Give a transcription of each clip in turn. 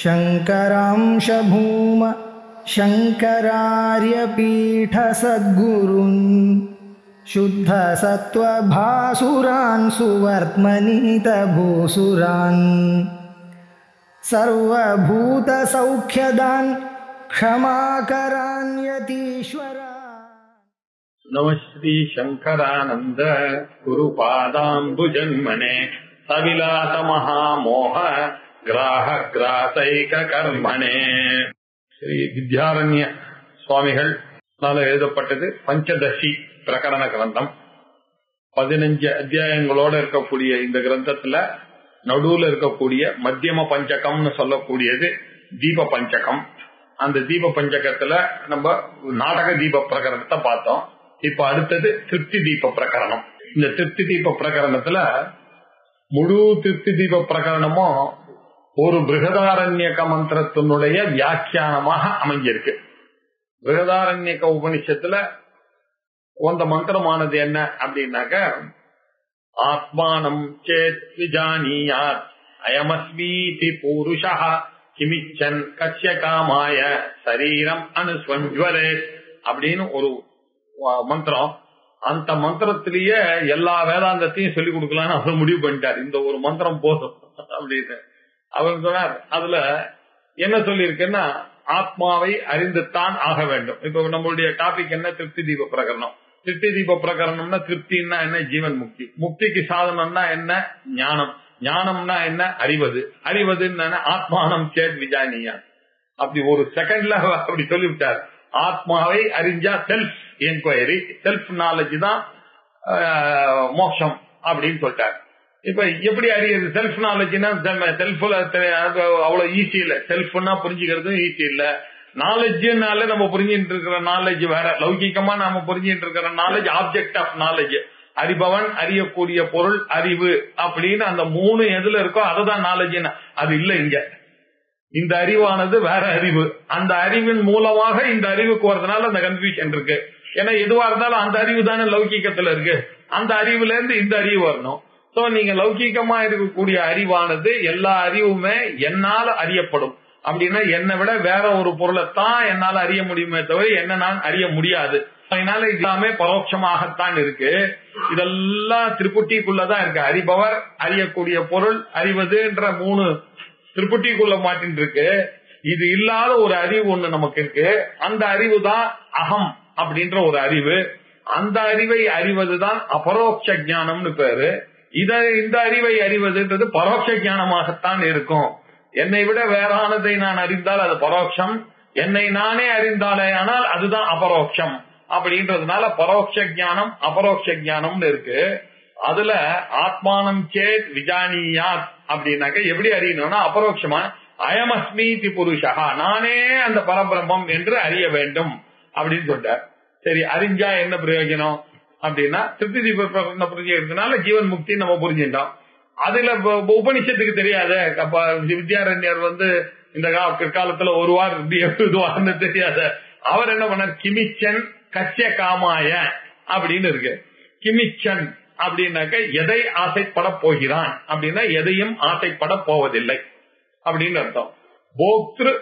शङ्करांशभूम शङ्करार्यपीठसद्गुरुन् शुद्धसत्त्वभासुरान् सुवर्त्मनीतभूसुरान् सर्वभूतसौख्यदान् क्षमाकरान्यतीश्वरा नमः श्रीशङ्करानन्द गुरुपादाम्बुजन्मने सविलासमहामोह கிராசைகர்மணே ஸ்ரீ வித்யாரண்ய சுவாமிகள் எழுதப்பட்டது பஞ்சதசி பிரகடன கிரந்தம். பதினஞ்சு அத்தியாயங்களோட இருக்கக்கூடிய இந்த கிரந்தத்துல நடுவுல இருக்கக்கூடிய மத்தியம பஞ்சகம்னு சொல்லக்கூடியது தீப பஞ்சகம். அந்த தீப பஞ்சகத்துல நம்ம நாடக தீப பிரகரணத்தை பார்த்தோம். இப்ப அடுத்தது திருப்தி தீப பிரகரணம். இந்த திருப்தி தீப பிரகரணத்துல முழு திருப்தி தீப பிரகரணமும் ஒரு பிருகதாரண்யக மந்திரத்தினுடைய வியாக்கியானமாக அமைஞ்சிருக்கு. பிருகதாரண்யக உபனிஷத்துல அந்த மந்திரமானது என்ன அப்படின்னாக்க ஆத்மானம் சேத் விஜானியாத் அயமஸ்மீதி பூருஷா கிமிச்சன் கட்சிய காமாய சரீரம் அனுஸ்வஞ்சுவரே அப்படின்னு ஒரு மந்திரம். அந்த மந்திரத்திலேயே எல்லா வேதாந்தத்தையும் சொல்லிக் கொடுக்கலாம்னு அவர் முடிவு பண்ணிட்டார். இந்த ஒரு மந்திரம் போதும் அப்படின்னு. அவர் சொன்னார் அதுல என்ன சொல்லியிருக்குன்னா ஆத்மாவை அறிந்துத்தான் ஆக வேண்டும். இப்ப நம்மளுடைய டாபிக் என்ன? திருப்தி தீப பிரகரணம். திருப்தி தீப பிரகரணம்னா திருப்தின்னா என்ன? ஜீவன் முக்தி. முக்திக்கு சாதனம்னா என்ன? ஞானம். ஞானம்னா என்ன? அறிவது. அறிவதுன்னு ஆத்மானம் சேட் விஜானியா அப்படி ஒரு செகண்ட்ல அப்படி சொல்லிவிட்டார். ஆத்மாவை அறிஞ்சா செல்ஃப் என்கொயரி செல்ஃப் நாலேஜ் தான் மோஷம் அப்படின்னு சொல்லிட்டார். இப்ப எப்படி அறியது செல்ஃப் நாலேஜ்னா செல்ஃப்ல அவ்வளவு ஈஸி இல்ல. செல்ஃப்னா புரிஞ்சுக்கிறதும் ஈஸி இல்ல. நாலேஜ்னால நம்ம புரிஞ்சுட்டு இருக்கிற நாலேஜ் வேற. லௌகிக்கமா நாம புரிஞ்சுட்டு இருக்கிற நாலேஜ் ஆப்ஜெக்ட் ஆஃப் நாலேஜ் அறிபவன் அறியக்கூடிய பொருள் அறிவு அப்படின்னு அந்த மூணு எதுல இருக்கோ அதுதான் நாலேஜ் அது இல்ல இங்க. இந்த அறிவானது வேற அறிவு. அந்த அறிவின் மூலமாக இந்த அறிவுக்கு வரதுனால அந்த கன்ஃபியூஷன் இருக்கு. ஏன்னா எதுவா இருந்தாலும் அந்த அறிவு தானே லௌகிக்கத்துல இருக்கு. அந்த அறிவுல இருந்து இந்த அறிவு வரணும். சோ நீங்க லௌகீகமா இருக்கக்கூடிய அறிவானது எல்லா அறிவுமே என்னால் அறியப்படும். அப்படின்னா என்னை விட வேற ஒரு பொருளை தான் என்னால அறிய முடியுமே தவிர என்ன நான் அறிய முடியாது. அதனால எல்லாமே பரோட்சமாகத்தான் இருக்கு. இதெல்லாம் திருப்புட்டிக்குள்ளதான் இருக்கு. அறிபவர் அறியக்கூடிய பொருள் அறிவதுன்ற மூணு திருப்புட்டிக்குள்ள மாட்டின் இருக்கு இது இல்லாத ஒரு அறிவு ஒண்ணு நமக்கு இருக்கு. அந்த அறிவு தான் அகம் அப்படின்ற ஒரு அறிவு. அந்த அறிவை அறிவதுதான் அபரோக்ஷ ஜானம்னு பேரு. இத இந்த அறிவை அறிவதுன்றது பரோட்ச ஞானமாகத்தான் இருக்கும். என்னை விட வேறானதை நான் அறிந்தால் அது பரோட்சம். என்னை நானே அறிந்தாலே ஆனால் அதுதான் அபரோக்ஷம் அப்படின்றதுனால பரோட்ச ஜானம் அபரோக்ஷ ஜானம்னு இருக்கு. அதுல ஆத்மானம் சேத் விஜானியாத் அப்படின்னாக்க எப்படி அறியணும்னா அபரோக்ஷமா அயமஸ்மீதி புருஷா நானே அந்த பரபிரம்மம் என்று அறிய வேண்டும் அப்படின்னு சொல்ற சரி அறிஞ்சா என்ன பிரயோஜனம்? அப்படின்னா திருப்தி தீப புரிஞ்சுக்கிறதுனால ஜீவன் முக்தி நம்ம புரிஞ்சுட்டோம் அதுல உபனிஷத்துக்கு தெரியாத. அப்ப வித்யாரண்யர் வந்து இந்த காலத்துல ஒரு வாரம் இப்படி எழுதுவார்னு தெரியாத. அவர் என்ன பண்ண கிமிச்சன் கச்ச காமாய அப்படின்னு இருக்கு. கிமிச்சன் அப்படின்னாக்க எதை ஆசைப்பட போகிறான்? அப்படின்னா எதையும் ஆசைப்பட போவதில்லை அப்படின்னு அர்த்தம். போக்திரு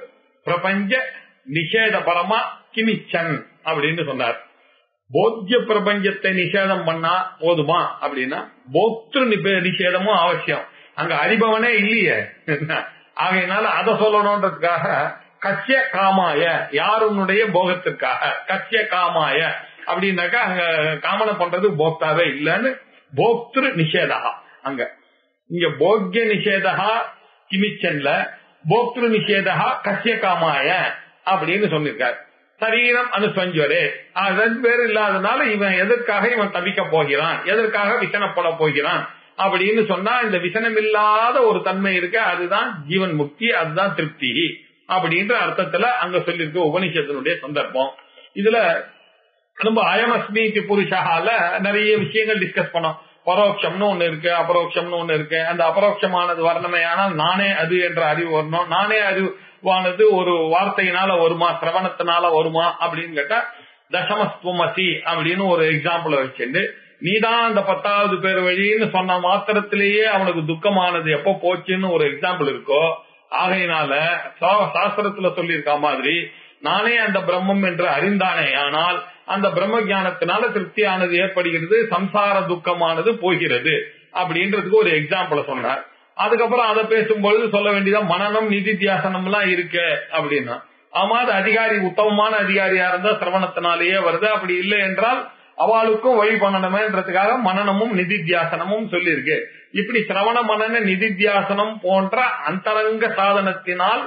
பிரபஞ்ச நிஷேதபரமா கிமிச்சன் அப்படின்னு சொன்னார். போத்திய பிரபஞ்சத்தை நிஷேதம் பண்ணா போதுமா அப்படின்னா போக்திரு நிஷேதமும் அவசியம். அங்க அறிபவனே இல்லையே. ஆகையினால அதை சொல்லணும்ன்றதுக்காக கச்சிய காமாய யாருனுடைய போகத்திற்காக? கச்சிய காமாய. அப்படின்னாக்கா அங்க காமனை பண்றது போக்தாவே இல்லைன்னு போக்திரு நிஷேதா. அங்க. இங்க போக்கிய நிஷேதா கிமிச்சன்ல போக்திரு நிஷேதா கச்சிய காமாய அப்படின்னு சொல்லியிருக்காரு. சரீரம் அனுசஞ்சுவரே ரெண்டு பேர் இல்லாதனால இவன் எதற்காக இவன் தவிக்க போகிறான்? எதற்காக விசனப்பட போகிறான்? அப்படின்னு சொன்னா இந்த விசனம் இல்லாத ஒரு தன்மை இருக்கு அதுதான் ஜீவன் முக்தி அதுதான் திருப்தி. அப்படின்ற அர்த்தத்துல அங்க சொல்லியிருக்க உபனிஷத்தினுடைய சந்தர்ப்பம். இதுல ரொம்ப அயமஸ்மிக்கு புருஷால நிறைய விஷயங்கள் டிஸ்கஸ் பண்ணோம். பரோட்சம்னு ஒண்ணு இருக்கு அபரோக்ஷம்னு ஒண்ணு இருக்கு. அந்த அபரோக்ஷமானது ஆனால் நானே அது என்ற அறிவு வரணும். நானே வானது ஒரு வார்த்தையினால வருமா சிரவணத்தினால வருமா அப்படின்னு கேட்டா தசமஸ்துவமசி அப்படின்னு ஒரு எக்ஸாம்பிள் வச்சுட்டு நீதான் அந்த பத்தாவது பேர் வழின்னு சொன்ன மாத்திரத்திலேயே அவனுக்கு துக்கமானது எப்ப போச்சுன்னு ஒரு எக்ஸாம்பிள் இருக்கோ ஆகையினால சாஸ்திரத்துல சொல்லியிருக்க மாதிரி நானே அந்த பிரம்மம் என்று அறிந்தானே ஆனால் அந்த பிரம்ம ஜானத்தினால திருப்தியானது ஏற்படுகிறது சம்சார துக்கமானது போகிறது அப்படின்றதுக்கு ஒரு எக்ஸாம்பிள் சொன்னார். அதுக்கப்புறம் அதை பேசும்பொழுது சொல்ல வேண்டியதா மனநம் நிதித்தியாசனம் எல்லாம் இருக்கு அப்படின்னா. ஆமா அது அதிகாரி உத்தமமான அதிகாரியா இருந்தா சிரவணத்தினாலேயே வருது. அப்படி இல்லை என்றால் அவளுக்கும் வழி பண்ணணுமேன்றதுக்காக மனநமும் நிதித்தியாசனமும் சொல்லியிருக்கு. இப்படி சிரவண மனன நிதித்தியாசனம் போன்ற அந்தரங்க சாதனத்தினால்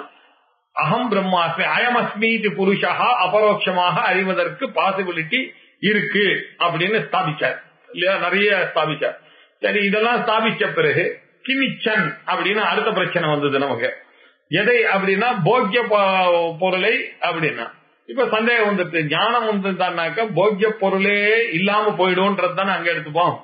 அகம் பிரம்மாஸ்மி அயமஸ்மி இது புருஷா அபரோட்சமாக அறிவதற்கு பாசிபிலிட்டி இருக்கு அப்படின்னு ஸ்தாபிச்சார். இல்லையா? நிறைய ஸ்தாபிச்சார். சரி இதெல்லாம் ஸ்தாபிச்ச பிறகு கிமிச்சன் அப்படின்னு அடுத்த பிரச்சனை வந்தது நமக்கு. எதை அப்படின்னா போக்கிய பொருளை அப்படின்னா. இப்ப சந்தேகம் வந்துட்டு ஞானம் வந்துட்டான்னாக்க போக்கிய பொருளே இல்லாம போயிடும்ன்றதுதானே அங்க எடுத்துப்போம்.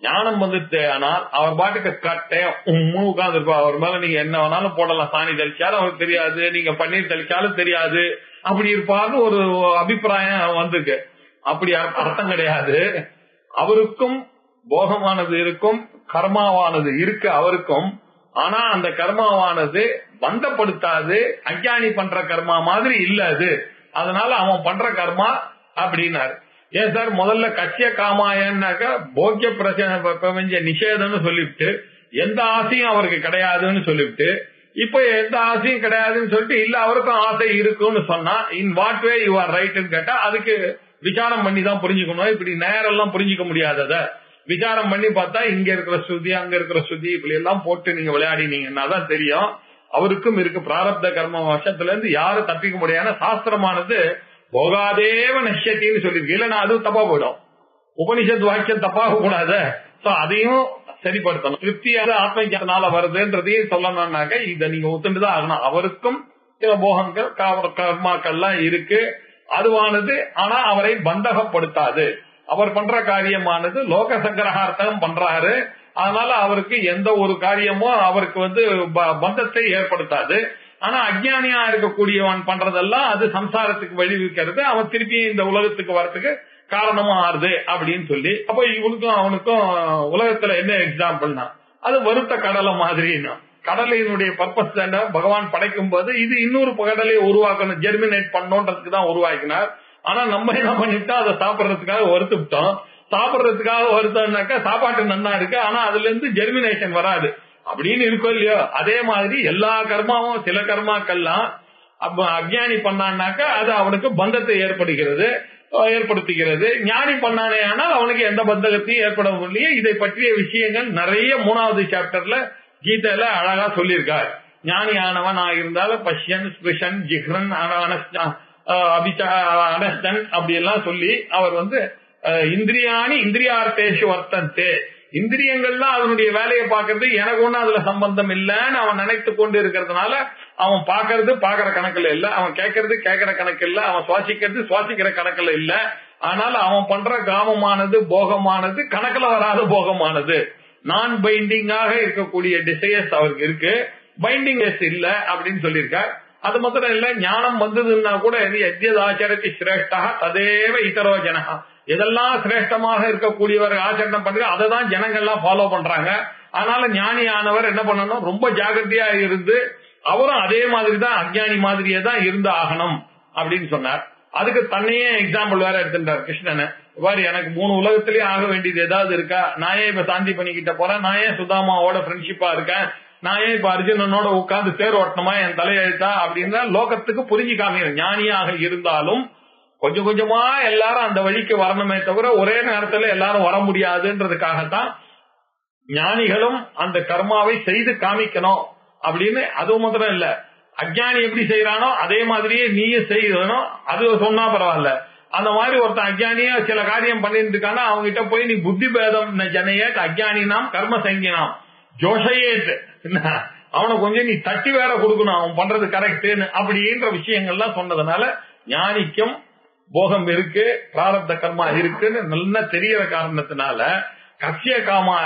ஞானம் வந்துட்டு ஆனால் அவர் பாட்டுக்கு கட்டை உம்மு உட்கார்ந்து இருப்பா அவர் மேல நீங்க என்ன வேணாலும் போடலாம். சாணி தெளிச்சாலும் அவருக்கு தெரியாது. நீங்க பன்னீர் தெளிச்சாலும் தெரியாது. அப்படி இருப்பார்னு ஒரு அபிப்பிராயம் வந்திருக்கு. அப்படி அர்த்தம் கிடையாது. அவருக்கும் போகமானது இருக்கும். கர்மாவானது இருக்கு அவருக்கும் ஆனா அந்த கர்மாவானது பந்தப்படுத்தாது அஜானி பண்ற கர்மா மாதிரி இல்ல அது. அதனால அவன் பண்ற கர்மா அப்படின்னாரு. ஏன் சார் முதல்ல கட்சிய காமாயன்னாக்க போக்கிய பிரச்சனை பிரபஞ்ச நிஷேதம்னு சொல்லிவிட்டு எந்த ஆசையும் அவருக்கு கிடையாதுன்னு சொல்லிவிட்டு இப்ப எந்த ஆசையும் கிடையாதுன்னு சொல்லிட்டு இல்ல அவருக்கும் ஆசை இருக்குன்னு சொன்னா in what way you are ரைட்னு கேட்டா அதுக்கு விசாரம் பண்ணி தான் புரிஞ்சுக்கணும். இப்படி நேரெல்லாம் புரிஞ்சுக்க முடியாததை. விசாரம் பண்ணி பார்த்தா இங்க இருக்கிற ஸ்ருதி அங்க இருக்கிற ஸ்ருதி இப்படி எல்லாம் போட்டு நீங்க விளையாடினீங்கன்னா தான் தெரியும். அவருக்கும் இருக்கு பிராரப்த கர்ம வருஷத்துல இருந்து யாரும் தப்பிக்க முடியாத சாஸ்திரமானது போகாதேவ நஷ்யத்தின்னு சொல்லியிருக்கு இல்லைன்னா அதுவும் தப்பா போயிடும். உபனிஷத் வாக்கியம் தப்பாக கூடாது. அதையும் சரிப்படுத்தணும். திருப்தியாக ஆத்மஜானால வருதுன்றதையும் சொல்லணும்னாக்க இதை நீங்க ஒத்துண்டுதான் ஆகணும். அவருக்கும் சில போகங்கள் கர்மாக்கள்லாம் இருக்கு. அதுவானது ஆனா அவரை பந்தகப்படுத்தாது. அவர் பண்ற காரியமானது லோக சங்கிரகார்த்தம் பண்றாரு. அதனால அவருக்கு எந்த ஒரு காரியமும் அவருக்கு வந்து ப- பந்தத்தை ஏற்படுத்தாது. ஆனா அஜ்ஞானியா இருக்கக்கூடியவன் பண்றதெல்லாம் அது சம்சாரத்துக்கு வழிவிக்கிறது. அவன் திருப்பி இந்த உலகத்துக்கு வரத்துக்கு காரணமா ஆறுது அப்படின்னு சொல்லி. அப்ப இவனுக்கும் அவனுக்கும் உலகத்துல என்ன எக்ஸாம்பிள்னா அது வருத்த கடலை மாதிரின்னா. கடலையினுடைய பர்பஸ் என்ன பகவான் படைக்கும் போது இது இன்னொரு கடலை உருவாக்கணும். ஜெர்மினேட் பண்ணோன்றதுக்கு தான் உருவாக்கினார். ஆனா நம்ம என்ன பண்ணிட்டோம் அதை சாப்பிடறதுக்காக வருத்துட்டோம் சாப்பிடறதுக்காக சாப்பிடுறதுக்காக வருத்தம்னாக்கா சாப்பாட்டு நன்னா இருக்கு. ஆனா அதுல இருந்து ஜெர்மினேஷன் வராது. அப்படின்னு இருக்கும் இல்லையோ அதே மாதிரி எல்லா கர்மாவும் சில கர்மாக்கள்லாம் அஜானி அஜ்ஞானி பண்ணான்னாக்கா அது அவனுக்கு பந்தத்தை ஏற்படுகிறது ஏற்படுத்துகிறது. ஞானி பண்ணானே ஆனால் அவனுக்கு எந்த பந்தகத்தையும் ஏற்படவில்லையே இதை பற்றிய விஷயங்கள் நிறைய மூணாவது சாப்டர்ல கீதையில அழகா சொல்லியிருக்கார். ஞானி ஆனவன் ஆகியிருந்தாலும் பஷ்யன் ஸ்பிருஷன் ஜிஹ்ரன் அனஸ்ட- அஹ் அப்படி எல்லாம் சொல்லி அவர் வந்து அஹ், இந்திரியாணி இந்திரியார்த்தேஷு வர்த்தந்தே. இந்திரியங்கள்லாம் அதனுடைய வேலையை பாக்குறது எனக்கு ஒண்ணு அதுல சம்பந்தம் இல்லைன்னு அவன் நினைத்து கொண்டு இருக்கிறதுனால அவன் பாக்குறது பாக்குற கணக்குல இல்ல. அவன் கேட்கறது கேட்கிற கணக்கு இல்ல. அவன் சுவாசிக்கிறது சுவாசிக்கிற கணக்குல இல்ல. ஆனால் அவன் பண்ற காமமானது போகமானது கணக்குல வராத போகமானது. நான் பைண்டிங்காக இருக்கக்கூடிய டிசையர்ஸ் அவருக்கு இருக்கு. பைண்டிங் இல்ல அப்படின்னு சொல்லியிருக்காரு. அது மாத்திரம் இல்ல ஞானம் வந்ததுன்னா கூட எது எத்தியதாச்சரத்தி சிரேஷ்டா ததேவ இதரோ ஜனகா எதெல்லாம் சிரேஷ்டமாக இருக்கக்கூடியவர் ஆச்சரணம் பண்றது அதை தான் ஜனங்கள்லாம் ஃபாலோ பண்றாங்க. அதனால ஞானி ஆனவர் என்ன பண்ணணும்? ரொம்ப ஜாகிரதையா இருந்து அவரும் அதே மாதிரி தான் அஜ்ஞானி மாதிரியே தான் இருந்து ஆகணும் அப்படின்னு சொன்னார். அதுக்கு தன்னையே எக்ஸாம்பிள் வேற எடுத்துட்டார் கிருஷ்ணன். பாரு எனக்கு மூணு உலகத்திலேயே ஆக வேண்டியது ஏதாவது இருக்கா? நான் ஏன் இப்ப சாந்தி பண்ணிக்கிட்ட போறேன்? நான் ஏன் சுதாமாவோட ஃப்ரெண்ட்ஷிப்பா இருக்கேன்? நான் ஏன் இப்ப அர்ஜுனனோட உட்கார்ந்து தேர் ஓட்டணுமா? என் தலையெழுத்தா அப்படின்னா லோகத்துக்கு புரிஞ்சு காமிக்கிறேன் ஞானியாக இருந்தாலும் கொஞ்சம் கொஞ்சமா எல்லாரும் அந்த வழிக்கு வரணுமே தவிர ஒரே நேரத்துல எல்லாரும் வர முடியாதுன்றதுக்காகத்தான் ஞானிகளும் அந்த கர்மாவை செய்து காமிக்கணும் அப்படின்னு அது மாத்திரம் இல்ல. அஜ்ஞானி எப்படி செய்யறானோ அதே மாதிரியே நீயும் செய்யணும். அது சொன்னா பரவாயில்ல. அந்த மாதிரி ஒருத்தன் அஜானியா சில காரியம் பண்ணிட்டு இருக்கானா அவங்க கிட்ட போய் நீ புத்தி பேதம் ஜனையேட் அஜ்ஞானினாம் கர்ம சங்கினாம். ஜோஷையே என்ன? அவனை கொஞ்சம் நீ தட்டி வேற கொடுக்கணும் அவன் பண்றது கரெக்ட்னு அப்படின்ற விஷயங்கள்லாம் சொன்னதுனால ஞானிக்கும் போகம் இருக்கு பிராரப்த கர்மா இருக்குன்னு நல்லா தெரியற காரணத்தினால கசிய காமா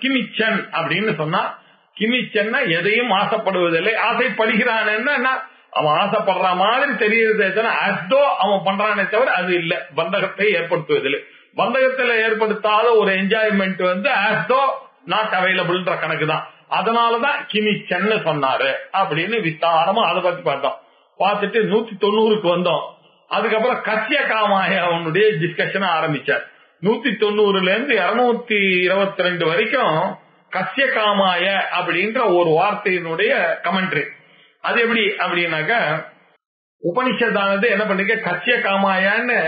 கிமிச்சன் அப்படின்னு சொன்னா கிமிச்சன்னா எதையும் ஆசைப்படுவதில்லை. ஆசைப்படுகிறான்னு அவன் ஆசைப்படுற மாதிரி தெரியுறதே தவிர அஸ்தோ அவன் பண்றானே தவிர அது இல்ல. பந்தகத்தை ஏற்படுத்துவதில்லை. பந்தகத்துல ஏற்படுத்தாத ஒரு என்ஜாய்மெண்ட் வந்து ஆஸ்தோ நாட் அவைலபிள்ன்ற கணக்கு தான் அதனாலதான் சென்னை சொன்னாரு அப்படின்னு விஸ்தாரமா அதை பத்தி பார்த்தோம். பார்த்துட்டு நூத்தி தொண்ணூறுக்கு வந்தோம். அதுக்கப்புறம் கசிய காமாய அவனுடைய டிஸ்கஷன் ஆரம்பிச்சார். நூத்தி தொண்ணூறுல இருந்து இருநூத்தி இருபத்தி ரெண்டு வரைக்கும் கசிய காமாய அப்படின்ற ஒரு வார்த்தையினுடைய கமெண்ட்ரி அது எப்படி அப்படின்னாக்க உபனிஷத்தானது என்ன பண்ணிருக்க கசிய காமாயான்னு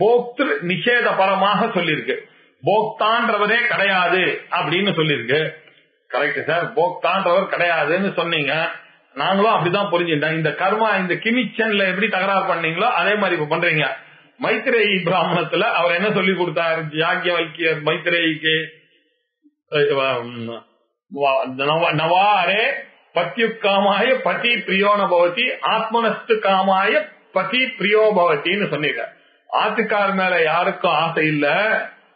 போக்திரு நிஷேதபரமாக சொல்லியிருக்கு. போக்தான்றவரே கிடையாது அப்படின்னு சொல்லியிருக்கு. கரெக்ட் சார் போக்தான்றவர் கிடையாதுன்னு சொன்னீங்க. நாங்களும் அப்படிதான் புரிஞ்சுட்டோம் இந்த கர்மா இந்த கிமிச்சன்ல எப்படி தகராறு பண்ணீங்களோ அதே மாதிரி இப்ப பண்றீங்க. மைத்ரேயி பிராமணத்துல அவர் என்ன சொல்லி கொடுத்தாரு? யாக்கியவல்கியர் மைத்ரேயிக்கு நவாரே பத்யுக்காமாய பதி பிரியோன பவதி ஆத்மனஸ்து காமாய பதி பிரியோ பவத்தின்னு சொன்னீங்க. ஆத்துக்கார் மேல யாருக்கும் ஆசை இல்லை.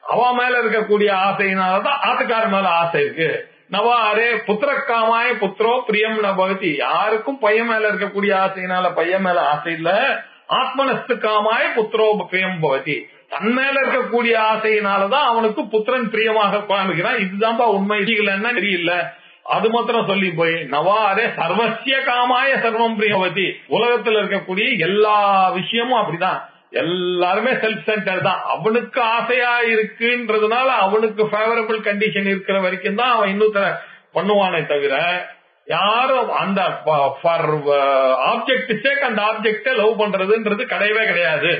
அவ மேல இருக்கக்கூடிய ஆசையினாலதான் ஆத்துக்கார் மேல ஆசை இருக்கு. நவாரே புத்திரக்காமாய புத்திரோ பிரியம் பகதி. யாருக்கும் பையன் மேல இருக்கக்கூடிய ஆசையினால பையன் மேல ஆசை இல்ல. ஆத்மனஸ்து காமாய புத்திரோ பிரியம் பவதி தன் மேல இருக்கக்கூடிய ஆசையினாலதான் அவனுக்கு புத்திரன் பிரியமாக காணுகிறான். இதுதான்பா உண்மை. என்ன தெரியல அது மாத்திரம் சொல்லி போய் நவாரே சர்வசிய காமாய சர்வம் பிரியவதி உலகத்துல இருக்கக்கூடிய எல்லா விஷயமும் அப்படிதான். எல்லாருமே செல்ஃப் சென்டர் தான். அவனுக்கு ஆசையா இருக்குன்றதுனால அவனுக்கு ஃபேவரபிள் கண்டிஷன் இருக்கிற வரைக்கும் தான் அவன் இன்னும் பண்ணுவானே தவிர யாரும் அந்த ஆப்ஜெக்ட் சேக் அந்த ஆப்ஜெக்ட லவ் பண்றதுன்றது கிடையவே கிடையாது.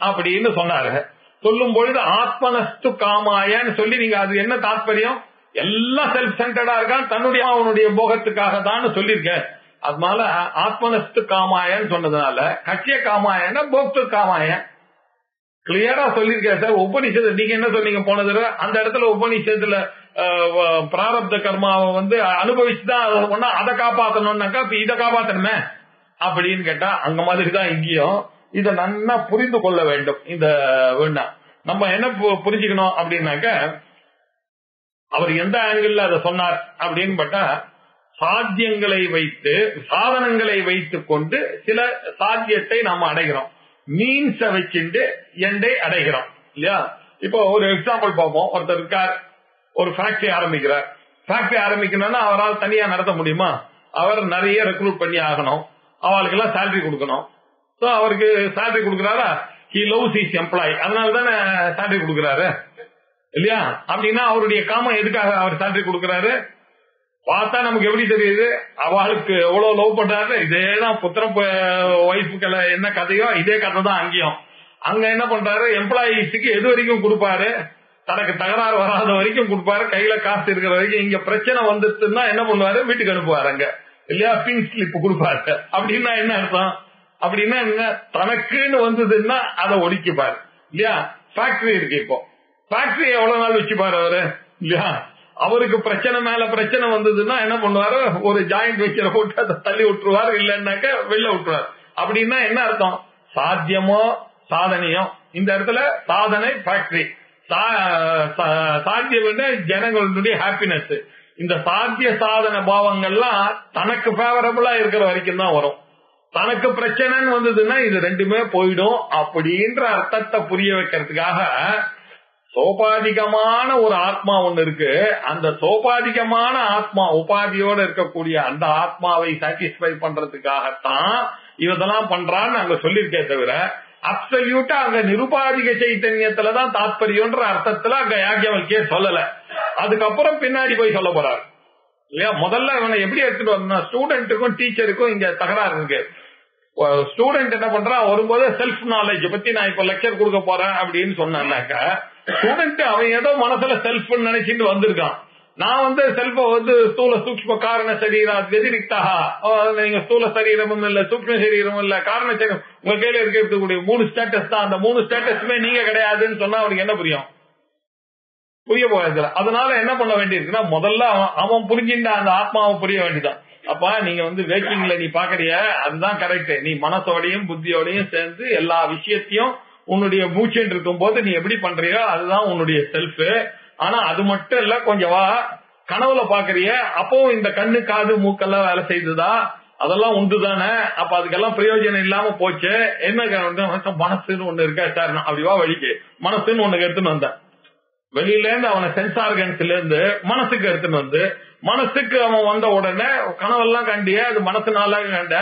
அப்படின்னு சொன்னாரு. சொல்லும் பொழுது ஆத்மனஸ்து காமாயன்னு சொல்லி நீங்க அது என்ன தாற்பயம் எல்லாம் செல்ஃப் சென்டர்டா இருக்கான் தன்னுடைய அவனுடைய போகத்துக்காக தான் சொல்லியிருக்கேன். அதனால ஆத்மனஸ்து காமாயன்னு சொன்னதுனால கட்சிய காமாயன்னா போக்து காமாயன். கிளியரா சொல்லியிருக்கேன் சார். உபனிஷத்து நீங்க என்ன சொன்னீங்க? போன தடவை அந்த இடத்துல உபனிஷத்துல பிராரப்த கர்மாவை வந்து அனுபவிச்சுதான் ஒன்னா அதை காப்பாத்தணும்னாக்கா இப்ப இதை காப்பாத்தணுமே? அப்படின்னு கேட்டா அங்க மாதிரி தான் இங்கேயும். இத நன்னா புரிந்து கொள்ள வேண்டும். இந்த வேணா நம்ம என்ன புரிஞ்சுக்கணும் அப்படின்னாக்க அவர் எந்த ஆங்கிள் அதை சொன்னார் அப்படின்னு பட்டா சாத்தியங்களை வைத்து சாதனங்களை வைத்துக் கொண்டு சில சாத்தியத்தை நாம் அடைகிறோம். மீன்ஸ வச்சுட்டு எண்டை அடைகிறோம். இல்லையா? இப்போ ஒரு எக்ஸாம்பிள் பார்ப்போம். ஒருத்தர் இருக்கார். ஒரு ஃபேக்டரி ஆரம்பிக்கிறார். ஃபேக்டரி ஆரம்பிக்கணும்னா அவரால் தனியா நடத்த முடியுமா? அவர் நிறைய ரெக்ரூட் பண்ணி ஆகணும். அவளுக்கு எல்லாம் சேலரி கொடுக்கணும். சோ அவருக்கு சேலரி கொடுக்கறாரா? ஹி லவ்ஸ் இஸ் எம்ப்ளாய் அதனால தானே சேலரி கொடுக்கறாரு? இல்லையா? அப்படின்னா அவருடைய காமம் எதுக்காக அவர் சேலரி கொடுக்கறாரு? பார்த்தா நமக்கு எப்படி தெரியுது? அவளுக்கு எவ்வளவு லவ் பண்றாரு? இதேதான் புத்திரம் ஒய்ஃபுக்களை என்ன கதையோ இதே கதை தான் அங்கேயும். அங்க என்ன பண்றாரு? எம்ப்ளாயிஸுக்கு எது வரைக்கும் கொடுப்பாரு? தனக்கு தகராறு வராத வரைக்கும் கொடுப்பாரு. கையில காசு இருக்கிற வரைக்கும் இங்க பிரச்சனை வந்துட்டுன்னா என்ன பண்ணுவாரு? வீட்டுக்கு அனுப்புவாரு அங்க. இல்லையா? பின் ஸ்லிப் கொடுப்பாரு. அப்படின்னா என்ன அர்த்தம்? அப்படின்னா என்ன? தனக்குன்னு வந்ததுன்னா அதை ஒடுக்கிப்பாரு இல்லையா? ஃபேக்டரி இருக்கு இப்போ. ஃபேக்டரி எவ்வளவு நாள் வச்சுப்பாரு அவரு? இல்லையா? அவருக்கு பிரச்சனை மேல பிரச்சனை வந்ததுன்னா என்ன பண்ணுவாரு? ஒரு ஜாயிண்ட் வைக்கிற போட்டு அதை தள்ளி விட்டுருவாரு இல்லைன்னாக்க வெளில விட்டுருவாரு. அப்படின்னா என்ன அர்த்தம்? சாத்தியமோ சாதனையோ. இந்த இடத்துல சாதனை ஃபேக்டரி சாத்தியம் ஜனங்களுடைய ஹாப்பினஸ் இந்த சாத்திய சாதன பாவங்கள்லாம் தனக்கு ஃபேவரபிளா இருக்கிற வரைக்கும் தான் வரும். தனக்கு பிரச்சனைன்னு வந்ததுன்னா இது ரெண்டுமே போயிடும் அப்படின்ற அர்த்தத்தை புரிய வைக்கிறதுக்காக சோபாதிகமான ஒரு ஆத்மா ஒண்ணு இருக்கு. அந்த சோபாதிகமான ஆத்மா உபாதியோட இருக்கக்கூடிய அந்த ஆத்மாவை சாட்டிஸ்பை பண்றதுக்காகத்தான் இதெல்லாம் பண்றான்னு அங்க சொல்லியிருக்கே தவிர அப்சல்யூட்டா அங்க நிருபாதிக சைத்தன்யத்துலதான் தாத்பரியன்ற அர்த்தத்துல அங்க யாக்கியவல்கே சொல்லல. அதுக்கப்புறம் பின்னாடி போய் சொல்ல போறாரு. இல்லையா? முதல்ல இவனை எப்படி எடுத்துட்டு வரணும் ஸ்டூடெண்ட்டுக்கும் டீச்சருக்கும் இங்க தகராறு இருக்கு. ஸ்டூடெண்ட் என்ன பண்றான் வரும்போது செல்ஃப் நாலேஜ் பத்தி நான் இப்ப லெக்சர் கொடுக்க போறேன் அப்படின்னு சொன்னாக்க ஸ்டூடெண்ட் அவன் ஏதோ மனசுல செல்ஃப் நினைச்சிட்டு வந்திருக்கான். நான் வந்து செல்ஃப வந்து ஸ்தூல சூக்ம காரண சரீரா வெதிரிக்தா நீங்க ஸ்தூல சரீரமும் இல்ல சூக்ம சரீரமும் இல்ல காரண சரீரம். உங்க கையில இருக்கக்கூடிய மூணு ஸ்டேட்டஸ் தான். அந்த மூணு ஸ்டேட்டஸுமே நீங்க கிடையாதுன்னு சொன்னா அவனுக்கு என்ன புரியும்? புரிய போகிறதுல அதனால என்ன பண்ண வேண்டியிருக்குன்னா முதல்ல அவன் புரிஞ்சின்ற அந்த ஆத்மாவை புரிய வேண்டியதான் அப்பா நீங்க வந்து வேக்கிங்ல நீ பாக்குறிய அதுதான் கரெக்ட் நீ மனசோடையும் புத்தியோடையும் சேர்ந்து எல்லா விஷயத்தையும் உன்னுடைய மூச்சுன்னு இருக்கும் போது நீ எப்படி பண்றியோ அதுதான் உன்னுடைய செல்ஃப் ஆனா அது மட்டும் இல்ல கொஞ்சம் வா கனவுல பாக்குறிய அப்பவும் இந்த கண்ணு காது மூக்கெல்லாம் வேலை செய்துதா? அதெல்லாம் உண்டு தானே அப்ப அதுக்கெல்லாம் பிரயோஜனம் இல்லாம போச்சு. என்ன மனசுன்னு ஒண்ணு இருக்கா சார்? அப்படிவா வழிக்கு. மனசுன்னு ஒண்ணு எடுத்துன்னு வந்தேன். வெளியில இருந்து அவனை சென்ஸ் ஆர்கன்ஸ்ல இருந்து மனசுக்கு எடுத்துன்னு வந்து மனசுக்கு அவன் வந்த உடனே கனவெல்லாம் கண்டிய அது மனசுனால கண்ட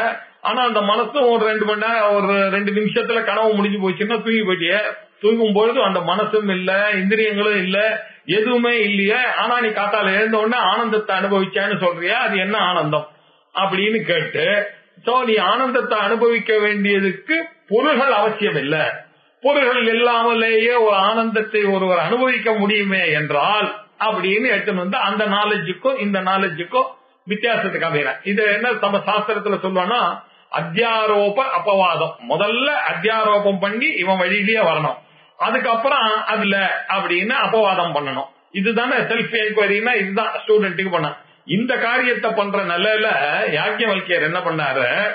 ஆனா அந்த மனசும் ஒரு ரெண்டு மணி நேரம் ஒரு ரெண்டு நிமிஷத்துல கனவு முடிஞ்சு போச்சுன்னா தூங்கி போயிட்டிய? தூங்கும் பொழுது அந்த மனசும் இல்ல இந்திரியங்களும் இல்ல எதுவுமே இல்லையே. ஆனா நீ காத்தால எழுந்த உடனே ஆனந்தத்தை அனுபவிச்சான்னு சொல்றியா அது என்ன ஆனந்தம்? அப்படின்னு கேட்டு சோ நீ ஆனந்தத்தை அனுபவிக்க வேண்டியதுக்கு பொருள்கள் அவசியம் இல்ல. பொருள்கள் இல்லாமலேயே ஒரு ஆனந்தத்தை ஒருவர் அனுபவிக்க முடியுமே என்றால் அப்படின்னு எடுத்துன்னு வந்து அந்த நாலேஜுக்கும் இந்த நாலேஜுக்கும் வித்தியாசத்தை காமிக்கிறேன் இது என்ன நம்ம சாஸ்திரத்துல சொல்லுவோம்னா அத்தியாரோப அபவாதம். முதல்ல அத்தியாரோபம் பண்ணி இவன் வழியிலேயே வரணும். அதுக்கப்புறம் அதுல அப்படின்னு அபவாதம் பண்ணணும். இதுதானே செல்ஃப் என்கொயரினா இதுதான் ஸ்டூடெண்ட்டுக்கு பண்ண. இந்த காரியத்தை பண்ற நிலையில யாக்கியவல்கியர் என்ன பண்ணாரு?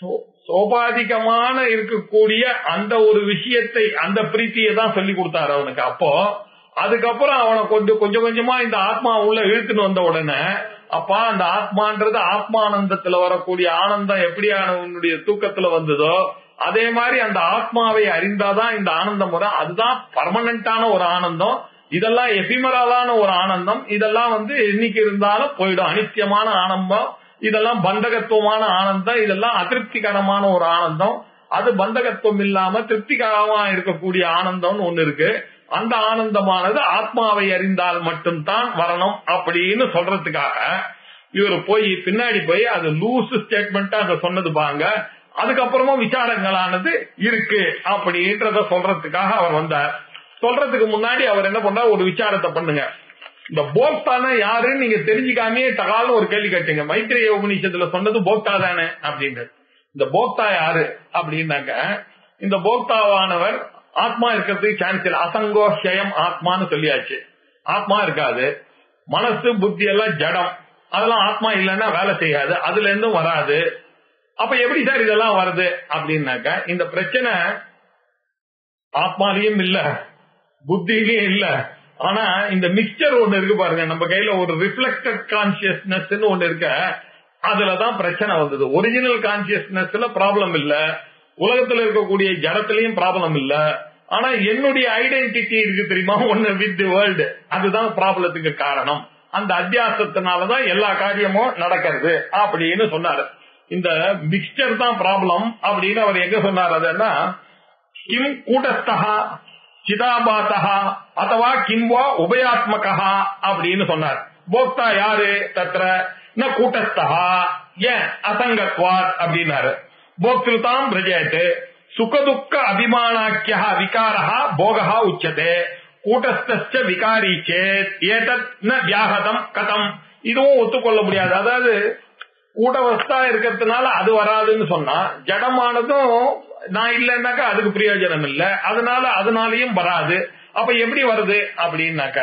சோ- சோபாதிகமான இருக்கக்கூடிய அந்த ஒரு விஷயத்தை அந்த பிரீத்தியை தான் சொல்லி கொடுத்தாரு அவனுக்கு. அப்போ அதுக்கப்புறம் அவனை கொஞ்சம் கொஞ்சம் கொஞ்சமா இந்த ஆத்மா உள்ள இழுத்துன்னு வந்த உடனே அப்பா அந்த ஆத்மான்றது ஆத்மானந்தத்துல வரக்கூடிய ஆனந்தம் எப்படியான உன்னுடைய தூக்கத்துல வந்ததோ அதே மாதிரி அந்த ஆத்மாவை அறிந்தாதான் இந்த ஆனந்தம் வரும். அதுதான் பர்மனண்டான ஒரு ஆனந்தம். இதெல்லாம் எபிமராலான ஒரு ஆனந்தம். இதெல்லாம் வந்து இன்னைக்கு இருந்தாலும் போயிடும். அனித்தியமான ஆனந்தம். இதெல்லாம் பந்தகத்துவமான ஆனந்தம். இதெல்லாம் அதிருப்திகரமான ஒரு ஆனந்தம். அது பந்தகத்துவம் இல்லாம திருப்திகரமா இருக்கக்கூடிய ஆனந்தம்னு ஒண்ணு இருக்கு. அந்த ஆனந்தமானது ஆத்மாவை அறிந்தால் மட்டும்தான் வரணும் அப்படின்னு சொல்றதுக்காக இவர் போய் பின்னாடி போய் அது லூஸ் ஸ்டேட்மெண்டா அங்க சொன்னது பாங்க அதுக்கப்புறமா விசாரங்களானது இருக்கு அப்படின்றத சொல்றதுக்காக அவர் வந்தார். சொல்றதுக்கு முன்னாடி அவர் என்ன பண்றாரு? ஒரு விசாரத்தை பண்ணுங்க. இந்த போக்தானா யாருன்னு நீங்க தெரிஞ்சுக்காமே தகாலும் ஒரு கேள்வி கேட்டீங்க. மைத்திரிய உபநிஷத்துல சொன்னது போக்தா தானே அப்படின்னு இந்த போக்தா யாரு அப்படின்னாக்க இந்த போக்தாவானவர் ஆத்மா இருக்கிறதுக்கு சான்ஸ் இல்லை அசங்கோ ஆத்மான்னு சொல்லியாச்சு. ஆத்மா இருக்காது. மனசு புத்தி எல்லாம் ஜடம். அதெல்லாம் ஆத்மா இல்லைன்னா வேலை செய்யாது. அதுல இருந்தும் வராது. அப்ப எப்படி சார் இதெல்லாம் வருது? அப்படின்னாக்க இந்த பிரச்சனை ஆத்மாலையும் இல்ல புத்திலையும் இல்ல. ஆனா இந்த மிக்சர் ஒண்ணு இருக்கு பாருங்க. நம்ம கையில ஒரு ரிஃப்ளெக்டட் கான்சியஸ்னஸ் ஒண்ணு இருக்க. அதுலதான் பிரச்சனை வந்தது. ஒரிஜினல் கான்சியஸ்னஸ்ல ப்ராப்ளம் இல்லை. உலகத்துல இருக்கக்கூடிய ஜடத்திலையும் ப்ராப்ளம் இல்ல. ஆனா என்னுடைய ஐடென்டிட்டி இருக்கு தெரியுமா? ஒன்னு வித் தி வேர்ல்டு அதுதான் ப்ராப்ளத்துக்கு காரணம். அந்த அத்தியாசத்தினாலதான் எல்லா காரியமும் நடக்கிறது. அப்படின்னு சொன்னாரு. இந்த மிக்சர் தான் ப்ராப்ளம் அப்படின்னு அவர் எங்க சொன்னார்? அதுன்னா கிம் கூட்டஸ்தா சிதாபாத்தா அத்தவா கிம்வா உபயாத்மகா அப்படின்னு சொன்னார். போக்தா யாரு தத்ர? ந கூட்டஸ்தா ஏன்? அசங்கத்வார் அப்படின்னாரு. போக்திருதாம் பிரஜயத்து சுகதுக்க அபிமானாக்கிய விகாரா போகா உச்சதே கூட்டஸ்த விகாரி சேத் ஏதத் ந வியாகதம் கதம் இதுவும் ஒத்துக்கொள்ள முடியாது அதாவது கூட்டவஸ்தா இருக்கிறதுனால அது வராதுன்னு சொன்னா ஜடமானதும் நான் இல்லைன்னாக்கா அதுக்கு பிரயோஜனம் இல்ல அதனால அதனாலயும் வராது. அப்ப எப்படி வருது? அப்படின்னாக்க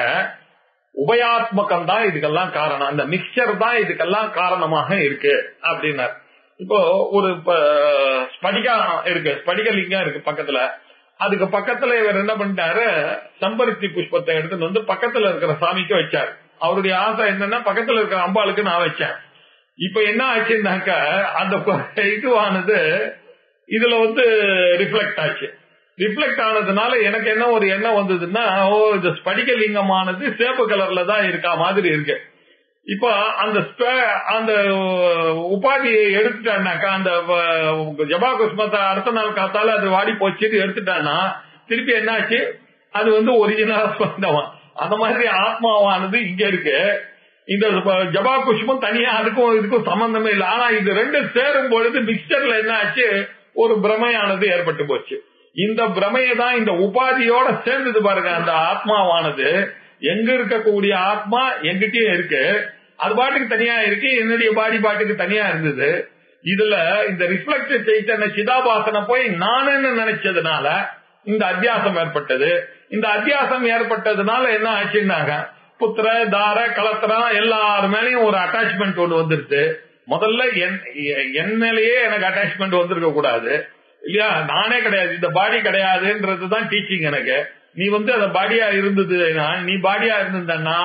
உபயாத்மகம் தான் இதுக்கெல்லாம் காரணம். அந்த மிக்சர் தான் இதுக்கெல்லாம் காரணமாக இருக்கு. அப்படின்னார். இப்போ ஒரு ஸ்படிகா இருக்கு. ஸ்படிகலிங்கம் இருக்கு பக்கத்துல. அதுக்கு பக்கத்துல இவர் என்ன பண்ணிட்டாரு? சம்பருத்தி புஷ்பத்தை எடுத்துட்டு வந்து பக்கத்துல இருக்கிற சாமிக்கு வச்சாரு. அவருடைய ஆசை என்னன்னா பக்கத்துல இருக்கிற அம்பாளுக்கு நான் வச்சேன். இப்ப என்ன ஆச்சுன்னாக்க அந்த இதுவானது இதுல வந்து ரிஃப்ளெக்ட் ஆச்சு. ரிஃப்ளெக்ட் ஆனதுனால எனக்கு என்ன ஒரு எண்ணம் வந்ததுன்னா ஓ இந்த ஸ்படிகலிங்கமானது சேப்பு கலர்ல தான் இருக்கா மாதிரி இருக்கு. இப்ப அந்த அந்த உபாதியை எடுத்துட்டான்னாக்கா அந்த வ- ஜபா குஸ்மத்தை அடுத்த நாள் காத்தால அது வாடி போச்சு எடுத்துட்டான்னா திருப்பி என்னாச்சு? அது வந்து ஒரிஜினலா சொந்தமா அந்த மாதிரி ஆத்மாவானது இங்க இருக்கு. இந்த ஜபா குஷ்பம் தனியா அதுக்கும் இதுக்கும் சம்பந்தமே இல்லை. ஆனா இது ரெண்டு சேரும் பொழுது மிக்சர்ல என்ன ஆச்சு ஒரு பிரமையானது ஏற்பட்டு போச்சு. இந்த பிரமையை தான் இந்த உபாதியோட சேர்ந்தது பாருங்க அந்த ஆத்மாவானது. எங்க இருக்கக்கூடிய ஆத்மா எங்கிட்டயும் இருக்கு. அது பாட்டுக்கு தனியா இருக்கு என்னுடைய பாடி பாட்டுக்கு தனியா இருந்தது. இதுல இந்த ரிஃப்ளெக்ட் செய்தன சிதாபாசனை போய் நானுன்னு நினைச்சதுனால இந்த அத்தியாசம் ஏற்பட்டது. இந்த அத்தியாசம் ஏற்பட்டதுனால என்ன ஆச்சுன்னாங்க புத்திர தார கலத்திரம் எல்லாரு மேலயும் ஒரு அட்டாச்மெண்ட் ஒன்று வந்துருச்சு. முதல்ல என் என் மேலேயே எனக்கு அட்டாச்மெண்ட் வந்திருக்க கூடாது. இல்லையா? நானே கிடையாது. இந்த பாடி கிடையாதுன்றதுதான் டீச்சிங் எனக்கு. நீ வந்து அந்த பாடியா இருந்ததுன்னா நீ பாடியா இருந்திருந்தன்னா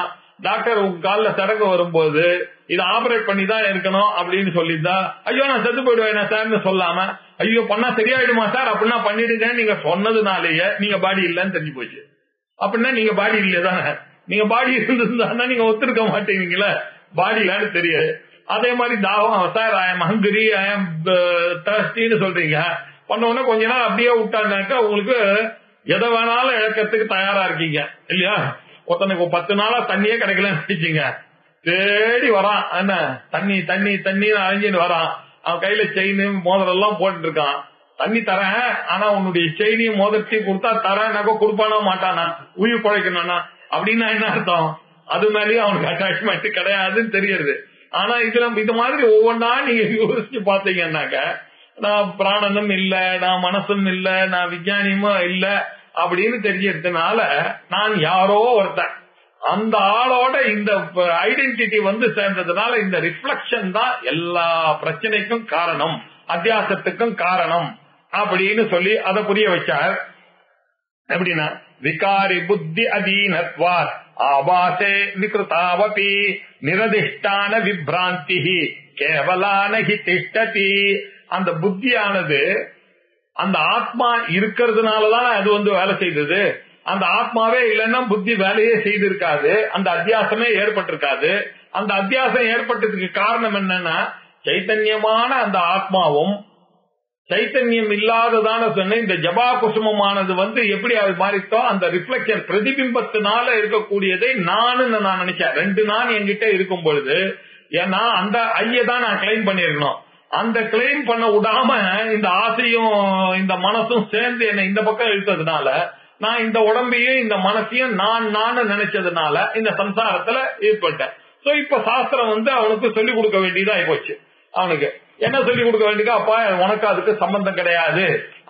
டாக்டர் உங்க காலில் சடங்கு வரும்போது இதை ஆபரேட் பண்ணி தான் இருக்கணும் அப்படின்னு சொல்லியிருந்தா ஐயோ நான் செத்து போயிடுவேன் சார்னு சொல்லாம ஐயோ பண்ணா சரியாயிடுமா சார் அப்படின்னா பண்ணிடுங்க. நீங்க சொன்னதுனாலேயே நீங்க பாடி இல்லைன்னு தெரிஞ்சு போச்சு. அப்படின்னா நீங்க பாடி இல்லையே தானே. நீங்க பாடி இருந்திருந்தா நீங்க ஒத்துருக்க மாட்டேங்கிறீங்களா. பாடி இல்லைன்னு தெரியாது. அதே மாதிரி தாகம் sir I am hungry I am தஸ்டின்னு சொல்றீங்க. பண்ண உடனே கொஞ்ச நாள் அப்படியே விட்டாங்கனாக்கா உங்களுக்கு எதை வேணாலும் இழக்கிறதுக்கு தயாரா இருக்கீங்க. இல்லையா? ஒருத்தனுக்கு பத்து நாளா தண்ணியே கிடைக்கலன்னு நினைச்சீங்க. தேடி வரான். என்ன? தண்ணி தண்ணி தண்ணி அழிஞ்சின்னு வரான். அவன் கையில செயின் மோதிரம் எல்லாம் போட்டு இருக்கான் தண்ணி தரேன். ஆனா உன்னுடைய செயினையும் மோதிரத்தையும் கொடுத்தா தரேன்னாக்கோ கொடுப்பானா மாட்டானா? உயிர் குழைக்கணும்னா அப்படின்னா என்ன அர்த்தம்? அது மேலேயும் அவனுக்கு அட்டாச்மெண்ட் கிடையாதுன்னு தெரியுது. ஆனா இதுல இது மாதிரி ஒவ்வொன்றா நீங்க யோசிச்சு பாத்தீங்கன்னாக்க நான் பிராணனும் இல்ல நான் மனசும் இல்ல நான் விஞ்ஞானியமும் இல்லை அப்படின்னு தெரிஞ்சதுனால நான் யாரோ ஒருத்தன். அந்த ஆளோட இந்த ஐடென்டிட்டி வந்து சேர்ந்ததுனால இந்த ரிஃப்ளக்ஷன் தான் எல்லா பிரச்சனைக்கும் காரணம் அத்தியாசத்துக்கும் காரணம் அப்படின்னு சொல்லி அதை புரிய வச்சார். எப்படின்னா விகாரி புத்தி அதீனத்வார் ஆபாசே விகிருதாவபி நிரதிஷ்டான விப்ராந்தி கேவலான ஹி திஷ்டதி அந்த புத்தியானது அந்த ஆத்மா இருக்கிறதுனாலதான் அது வந்து வேலை செய்தது. அந்த ஆத்மாவே இல்லைன்னா புத்தி வேலையே செய்திருக்காது. அந்த அத்தியாசமே ஏற்பட்டிருக்காது. அந்த அத்தியாசம் ஏற்பட்டதுக்கு காரணம் என்னன்னா சைத்தன்யமான அந்த ஆத்மாவும் சைத்தன்யம் இல்லாததான சொன்ன இந்த ஜபா குசுமமானது வந்து எப்படி அது மாறித்தோ அந்த ரிஃப்ளெக்ஷன் பிரதிபிம்பத்தினால இருக்கக்கூடியதை நானு நான் நினைச்சேன். ரெண்டு நான் என்கிட்ட இருக்கும் பொழுது ஏன்னா அந்த ஐய தான் நான் கிளைம் பண்ணிருக்கணும் அந்த கிளைம் பண்ண விடாம இந்த ஆசையும் இந்த மனசும் சேர்ந்து என்னை இந்த பக்கம் இழுத்ததுனால நான் இந்த உடம்பையும் இந்த மனசையும் நான் நான் நினைச்சதுனால இந்த சம்சாரத்துல ஏற்பட்டேன். சோ இப்ப சாஸ்திரம் வந்து அவனுக்கு சொல்லிக் கொடுக்க வேண்டியதா போச்சு அவனுக்கு என்ன சொல்லி கொடுக்க வேண்டியது அப்பா உனக்கு அதுக்கு சம்பந்தம் கிடையாது.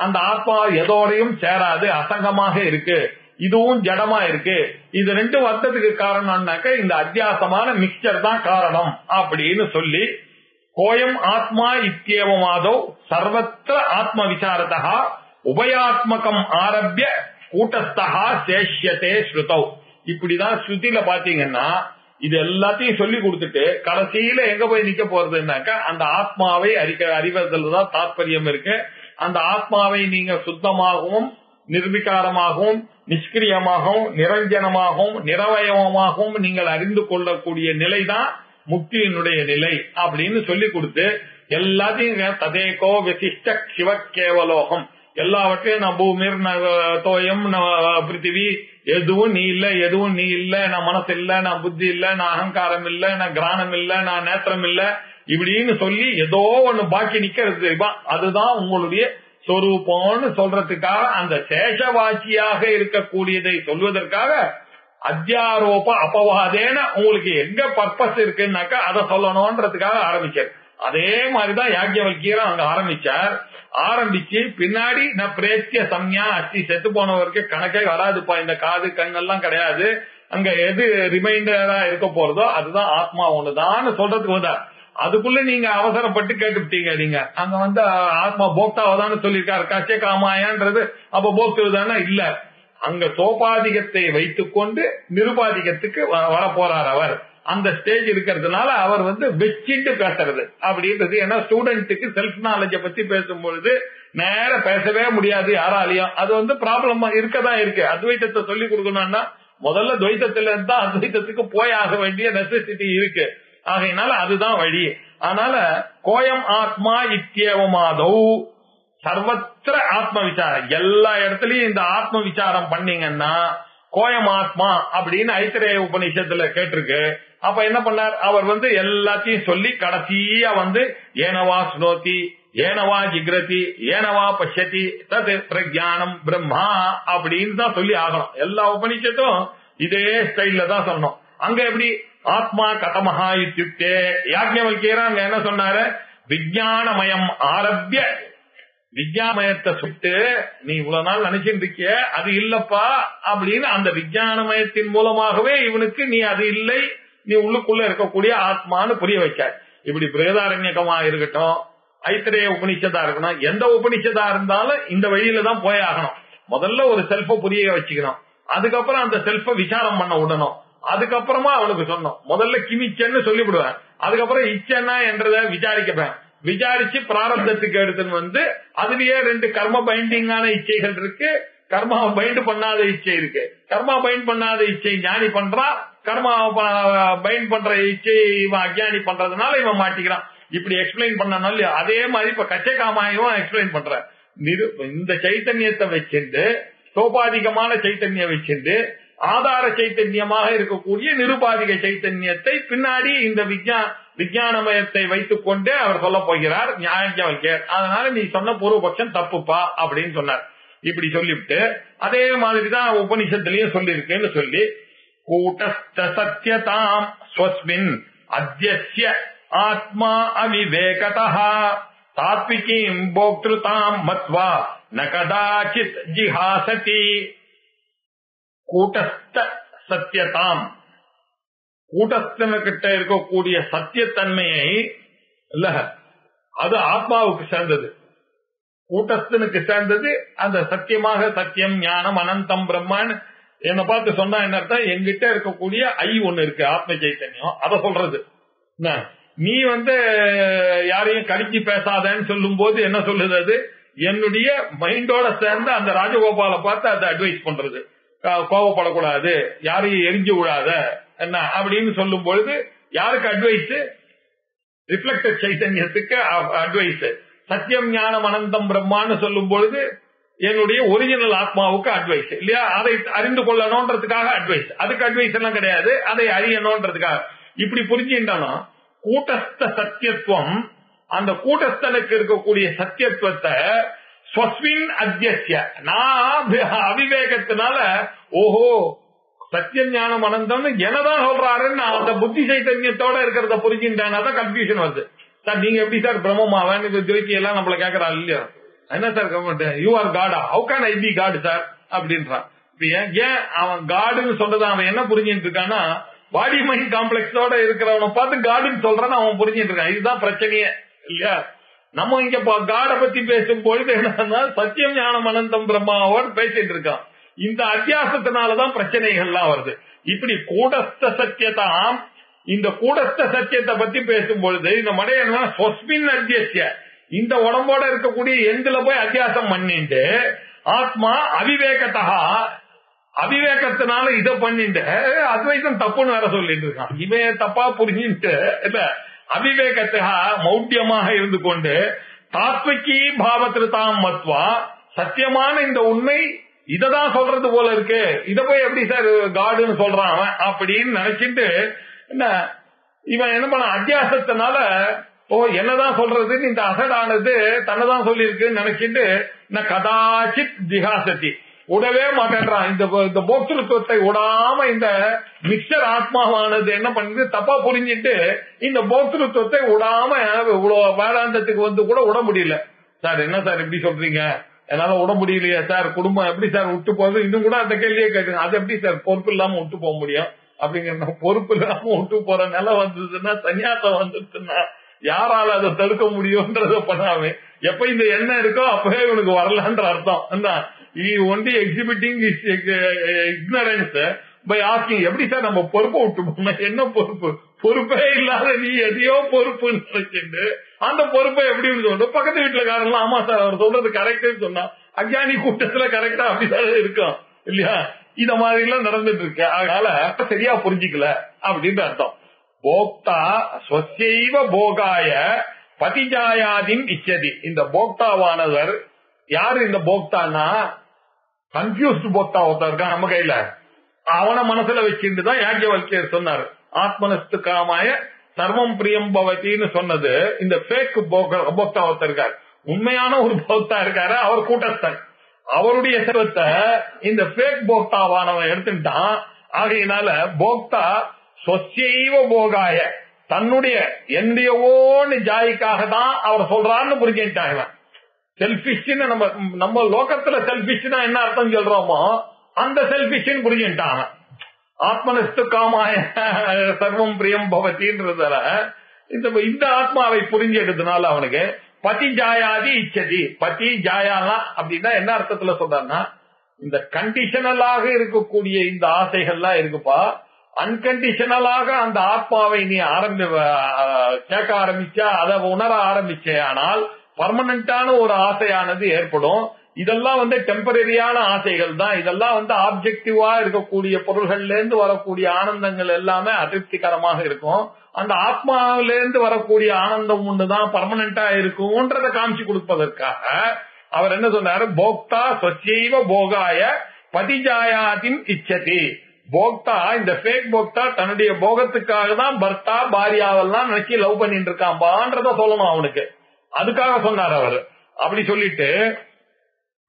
அந்த ஆத்மா எதோடையும் சேராது அசங்கமாக இருக்கு. இதுவும் ஜடமா இருக்கு. இது ரெண்டு வர்த்தத்துக்கு காரணம்னாக்க இந்த அத்தியாசமான மிக்சர் தான் காரணம் அப்படின்னு சொல்லி கோயம் ஆத்மா இத்தியவமாதோ சர்வத்திர ஆத்ம விசாரதா உபயாத்மகம் ஆரம்பிய கூட்டஸ்தகா சேஷ்யத்தே ஸ்ருதௌ. இப்படிதான் ஸ்ருதியில பாத்தீங்கன்னா இது எல்லாத்தையும் சொல்லி கொடுத்துட்டு கடைசியில எங்க போய் நிக்க போறதுன்னாக்கா அந்த ஆத்மாவை அறிக்க அறிவதில் தான் தாற்பயம் இருக்கு. அந்த ஆத்மாவை நீங்க சுத்தமாகவும் நிர்விகாரமாகவும் நிஷ்கிரியமாகவும் நிரஞ்சனமாகவும் நிரவயமாகவும் நீங்கள் அறிந்து கொள்ளக்கூடிய நிலைதான் முக்தியினுடைய நிலை அப்படின்னு சொல்லி கொடுத்து எல்லாத்தையும் ததேகோ விசிஷ்ட சிவக்கேவலோகம். எல்லாவற்றையும் நான் பூமிர் தோயம் பிருத்திவி எதுவும் நீ இல்ல எதுவும் நீ இல்ல நான் மனசு இல்ல நான் புத்தி இல்ல நான் அகங்காரம் இல்ல நான் கிராணம் இல்ல நான் நேத்திரம் இல்ல இப்படின்னு சொல்லி ஏதோ ஒண்ணு பாக்கி நிக்கிறது. தெரியுமா அதுதான் உங்களுடைய சொரூபம்னு சொல்றதுக்காக அந்த சேஷவாட்சியாக இருக்கக்கூடியதை சொல்வதற்காக அத்தியாரோப அப்பவாதேன உங்களுக்கு எங்க பர்பஸ் இருக்குன்னாக்கா அதை சொல்லணும்ன்றதுக்காக ஆரம்பிச்சார். அதே மாதிரிதான் யாக்கியவல்கியரும் அங்க ஆரம்பிச்சார். ஆரம்பிச்சு பின்னாடி நான் பிரேத்திய சம்யா அஸ்தி செத்து போனவருக்கு கணக்கே வராதுப்பா இந்த காது கண்ணெல்லாம் கிடையாது. அங்க எது ரிமைண்டரா இருக்க போறதோ அதுதான் ஆத்மா ஒண்ணுதான் சொல்றதுக்கு வந்தார். அதுக்குள்ள நீங்க அவசரப்பட்டு கேட்டுவிட்டீங்க நீங்க. அங்க வந்து ஆத்மா போக்தாவதான்னு சொல்லியிருக்காரு. கச்சே காமாயான்றது அப்ப போக்தவதானா இல்ல. அங்க சோபாதிகத்தை வைத்துக் கொண்டு நிருபாதிகத்துக்கு வர போறார் அவர். அந்த ஸ்டேஜ் இருக்கிறதுனால அவர் வந்து வச்சிட்டு பேசுறது. அப்படின்றது ஏன்னா ஸ்டூடெண்ட்டுக்கு செல்ஃப் நாலேஜ பத்தி பேசும்பொழுது நேர பேசவே முடியாது யாராலையும். அது வந்து ப்ராப்ளம் இருக்கதான் இருக்கு. அத்வைத்தத்தை சொல்லி கொடுக்கணும்னா முதல்ல துவைத்தத்துல இருந்தா அத்வைத்தத்துக்கு போய் ஆக வேண்டிய நெசசிட்டி இருக்கு. ஆகையினால அதுதான் வழி. அதனால கோயம் ஆத்மா இத்தியவமாதவ் சர்வத்திர ஆத்ம விசாரம். எல்லா இடத்துலயும் இந்த ஆத்ம விசாரம் பண்ணீங்கன்னா கோயம் ஆத்மா அப்படின்னு ஐத்திரேய உபநிஷத்துல கேட்டிருக்கு. அப்ப என்ன பண்ணார்? அவர் வந்து எல்லாத்தையும் சொல்லி கடைசியா வந்து ஏனவா ஸ்னோதி ஏனவா ஜிக்ரதி ஏனவா பசதி தத் பிரஜானம் பிரம்மா அப்படின்னு தான் சொல்லி ஆகணும். எல்லா உபநிஷத்தும் இதே ஸ்டைல்ல தான் சொல்லணும். அங்க எப்படி? ஆத்மா கதமஹா இத்தியுக்தே யாஜ்ஞவல்கியரா அங்க என்ன சொன்னாரு? விஜயானமயம் ஆரம்பிய வித்யாமயத்தை சுட்டு நீ இவ்வளவு நாள் நினைச்சிட்டு இருக்கிய அது இல்லப்பா அப்படின்னு அந்த விஜயானமயத்தின் மூலமாகவே இவனுக்கு நீ அது இல்லை நீ உள்ளுக்குள்ள இருக்கக்கூடிய ஆத்மான்னு புரிய வைக்க இப்படி பிரேதாரண்யகமா இருக்கட்டும் ஐத்திரேய உபனிஷதா இருக்கணும் எந்த உபனிஷதா இருந்தாலும் இந்த வழியில தான் போய் ஆகணும். முதல்ல ஒரு செல்ஃப புரிய வச்சுக்கணும். அதுக்கப்புறம் அந்த செல்ஃப விசாரம் பண்ண விடணும் அதுக்கப்புறமா அவனுக்கு சொன்னோம் முதல்ல கிமிச்சன்னு சொல்லிவிடுவேன். அதுக்கப்புறம் இச்சன்னா என்றத விசாரிக்கப்பேன். விசாரிச்சு பிராரப்தத்துக்கு எடுத்துன்னு வந்து அதுலயே ரெண்டு கர்ம பைண்டிங்கான இச்சைகள் இருக்கு. கர்மாவை பைண்ட் பண்ணாத இச்சை இருக்கு. கர்மா பைண்ட் பண்ணாத இச்சை ஞானி பண்றான் கர்மா பைண்ட் பண்ற இச்சை இவன் அஜ்ஞானி பண்றதுனால இவன் மாட்டிக்கிறான். இப்படி எக்ஸ்பிளைன் பண்ணனால இல்லையா அதே மாதிரி இப்ப கச்சை காமாயும் எக்ஸ்பிளைன் பண்ற. நிரு- இந்த சைத்தன்யத்தை வச்சிருந்து சோபாதிகமான சைத்தன்யம் வச்சிருந்து ஆதார சைத்தன்யமாக இருக்கக்கூடிய நிருபாதிக சைத்தன்யத்தை பின்னாடி இந்த விஞ்ஞான விஞ்ஞானமயத்தை வைத்துக் கொண்டே அவர் சொல்ல போகிறார் நியாயவல்யர் அதனால நீ சொன்ன பூர்வபக்ஷம் தப்புப்பா அப்படின்னு சொன்னார். இப்படி சொல்லிவிட்டு அதே மாதிரிதான் உபனிஷத்துலயும் சொல்லியிருக்கேன்னு சொல்லி கூட்டஸ்த சத்தியதாம் ஸ்வஸ்மின் அத்தியஸ்ய ஆத்மா அவிவேகதா தாத்விகீம் போக்திருதாம் மத்வா ந கதாச்சித் ஜிஹாசதி. கூட்டஸ்த சத்தியதாம் கூட்டஸ்தனுக்கிட்ட இருக்கக்கூடிய சத்தியத்தன்மையை இல்ல. அது ஆத்மாவுக்கு சேர்ந்தது. கூட்டஸ்தனுக்கு சேர்ந்தது அந்த சத்தியமாக சத்தியம் ஞானம் அனந்தம் பிரம்மன் என்ன பார்த்து சொன்னா என்ன அர்த்தம்? எங்கிட்ட இருக்கக்கூடிய ஐ ஒண்ணு இருக்கு ஆத்ம சைத்தன்யம். அதை சொல்றது. என்ன? நீ வந்து யாரையும் கடிச்சு பேசாதன்னு சொல்லும் போது என்ன சொல்லுது? அது என்னுடைய மைண்டோட சேர்ந்து அந்த ராஜகோபாலை பார்த்து அதை அட்வைஸ் பண்றது. கோபப்படக்கூடாது கோவப்படக்கூடாது. யாரையும் எரிஞ்சு விடாத என்ன அப்படின்னு சொல்லும் பொழுது யாருக்கு அட்வைஸ் ரிஃப்ளக்டட் சைத்தன்யத்துக்கு அட்வைஸ் சத்தியம் ஞானம் அனந்தம் பிரம்மான்னு சொல்லும் பொழுது என்னுடைய ஒரிஜினல் ஆத்மாவுக்கு அட்வைஸ் இல்லையா? அதை அறிந்து கொள்ளணும்ன்றதுக்காக அட்வைஸ் அதுக்கு அட்வைஸ் எல்லாம் கிடையாது. அதை அறியணும்ன்றதுக்காக இப்படி புரிஞ்சுட்டானா கூட்டஸ்த சத்தியத்துவம் அந்த கூட்டஸ்தனுக்கு இருக்கக்கூடிய சத்தியத்துவத்தை ஸ்வஸ்வின் அத்தியசிய நான் அவிவேகத்தினால ஓஹோ சத்திய ஞானம் அனந்தம்னு என்னதான் சொல்றாருன்னு அந்த புத்தி சைத்தன்யத்தோட இருக்கிறத புரிஞ்சுட்டான் தான் கன்ஃபியூஷன் வருது. சார் நீங்க எப்படி சார் பிரம்மமாவன் இது எல்லாம் நம்மள கேட்கறா இல்லையா? என்ன சார் யூ ஆர் காடா how can I be God sir அப்படின்றான். ஏன் அவன் காடுன்னு சொல்றது அவன் என்ன புரிஞ்சுட்டு இருக்கான்னா பாடி மைண்ட் காம்ப்ளெக்ஸோட இருக்கிறவனை பார்த்து காடுன்னு சொல்றான்னு அவன் புரிஞ்சுட்டு இருக்கான். இதுதான் பிரச்சனையே இல்லையா? நம்ம இங்க காடை பத்தி பேசும் பொழுது என்னன்னா சத்தியம் ஞானம் அனந்தம் பிரம்மாவோடு பேசிட்டு இருக்கான். இந்த அத்தியாசத்தினாலதான் பிரச்சனைகள்லாம் வருது. இப்படி கூடஸ்த சத்தியதாம் இந்த கூடஸ்த சத்தியத்தை பத்தி பேசும் பொழுது இந்த மடைய சொஸ்மின் அத்தியசிய இந்த உடம்போட இருக்கக்கூடிய எந்துல போய் அத்தியாசம் பண்ணிட்டு ஆத்மா அவிவேகத்தா அவிவேகத்தினால இத பண்ணிட்டு அத்வைத்தம் தப்புன்னு வேற சொல்லிட்டு இருக்கான். இவன் தப்பா புரிஞ்சுட்டு இல்ல அவிவேகத்தா மௌட்டியமாக இருந்து கொண்டு தாத்விகி பாவத்திருத்தாம் மத்வா சத்தியமான இந்த உண்மை இததான் சொல்றது போல இருக்கு. இத போய் எப்படி சார் காடுன்னு சொல்றான் அவன்? அப்படின்னு நினைச்சிட்டு என்ன இவன் என்ன பண்ண அத்தியாசத்தினால ஓ என்னதான் சொல்றதுன்னு இந்த அசடானது தன்னதான் சொல்லியிருக்குன்னு நினைச்சிட்டு நான் கதாச்சித் ஜிகாசதி விடவே மாட்டேன்றான். இந்த இந்த போக்திருத்துவத்தை உடாம இந்த மிக்சர் ஆத்மாவானது என்ன பண்ணுது? தப்பா புரிஞ்சிட்டு இந்த போக்திருத்துவத்தை விடாம இவ்வளவு வேதாந்தத்துக்கு வந்து கூட விட முடியல. சார் என்ன சார் எப்படி சொல்றீங்க? என்னால விட முடியலையா சார் குடும்பம் எப்படி சார் விட்டு போறது இன்னும் கூட அந்த கேள்வியே கேட்குங்க அது எப்படி சார் பொறுப்பு இல்லாம விட்டு போக முடியும்? அப்படிங்கிற பொறுப்பு இல்லாம விட்டு போற நிலை வந்ததுன்னா சன்னியாசம் வந்துச்சுன்னா யாரால அதை தடுக்க முடியும்ன்றத பண்ணாம. எப்ப இந்த எண்ணம் இருக்கோ அப்பவே இவனுக்கு வரலான்ற அர்த்தம். என்ன? Only exhibiting ignorance by asking எப்படி சார் நம்ம பொறுப்பை விட்டு போனோம்? என்ன பொறுப்பு? பொறுப்பே இல்லாத நீ எதையோ பொறுப்புன்னு நினைச்சிட்டு அந்த பொறுப்பை எப்படி சொல்றோம் பக்கத்து வீட்டுல ஆமா சார் அவர் சொல்றது கரெக்ட்னு சொன்னா அஜானி கூட்டத்துல கரெக்டா அப்படிதான் இருக்கும். இல்லையா? இத மாதிரி எல்லாம் நடந்துட்டு இருக்கு அதனால சரியா புரிஞ்சுக்கல அப்படின்னு அர்த்தம். போக்தா சொசைவ போகாய பதிஜாயாதின் இச்சதி. இந்த போக்தாவானவர் யாரு இந்த போக்தானா கன்ஃபியூஸ்ட் போக்தா ஒருத்தர் இருக்கான் நம்ம கையில. அவன மனசுல வச்சுட்டு தான் யாக்கியவல்யர் சொன்னார். ஆத்மனஸ்து காமாய சர்வம் பிரியம் பவத்தின்னு சொன்னது இந்த பேக் போக்தா ஒருத்தர் இருக்கார். உண்மையான ஒரு போக்தா இருக்காரு அவர் கூட்டஸ்தன் அவருடைய செல்வத்தை இந்த பேக் போக்தாவானவன் எடுத்துட்டான். ஆகையினால போக்தா சொச்சைவ போகாய தன்னுடைய எந்தியவோன்னு ஜாய்க்காக தான் அவர் சொல்றான்னு புரிஞ்சுட்டாங்க செல்பிஷ்னு நம்ம நம்ம லோகத்துல செல்பிஷ்னா என்ன அர்த்தம் சொல்றோமோ அந்த செல்பிஷ்னு புரிஞ்சுட்டாங்க ஆத்மனஸ்து காமாய சர்வம் பிரியம் பவத்தின்றதுல இந்த இந்த ஆத்மாவை புரிஞ்செடுத்தனால அவனுக்கு பதி ஜாயாதி இச்சதி. பதி ஜாயானா அப்படின்னா என்ன அர்த்தத்துல சொல்றாருன்னா இந்த கண்டிஷனலாக இருக்கக்கூடிய இந்த ஆசைகள்லாம் இருக்குப்பா. அன்கண்டிஷனலாக அந்த ஆத்மாவை நீ ஆரம்பி கேட்க ஆரம்பிச்சா அதை உணர ஆரம்பிச்சே ஆனால் பர்மனண்டான ஒரு ஆசையானது ஏற்படும். இதெல்லாம் வந்து டெம்பரரியான ஆசைகள் தான். இதெல்லாம் வந்து ஆப்ஜெக்டிவா இருக்கக்கூடிய பொருள்கள்ல இருந்து வரக்கூடிய ஆனந்தங்கள் எல்லாமே அதிருப்திகரமாக இருக்கும். அந்த ஆத்மாவில இருந்து வரக்கூடிய ஆனந்தம் ஒண்ணுதான் பர்மனண்டா இருக்கும்ன்றத காமிச்சு கொடுப்பதற்காக அவர் என்ன சொன்னாரு? போக்தா சொச்சைவ போகாய பதிஜாயாதின் இச்சதி. போக்தா இந்த ஃபேக் போக்தா தன்னுடைய போகத்துக்காக தான் பர்த்தா பாரியாவெல்லாம் நினைச்சு லவ் பண்ணிட்டு இருக்கான்பான்றத சொல்லணும் அவனுக்கு. அதுக்காக சொன்னார் அவர். அப்படி சொல்லிட்டு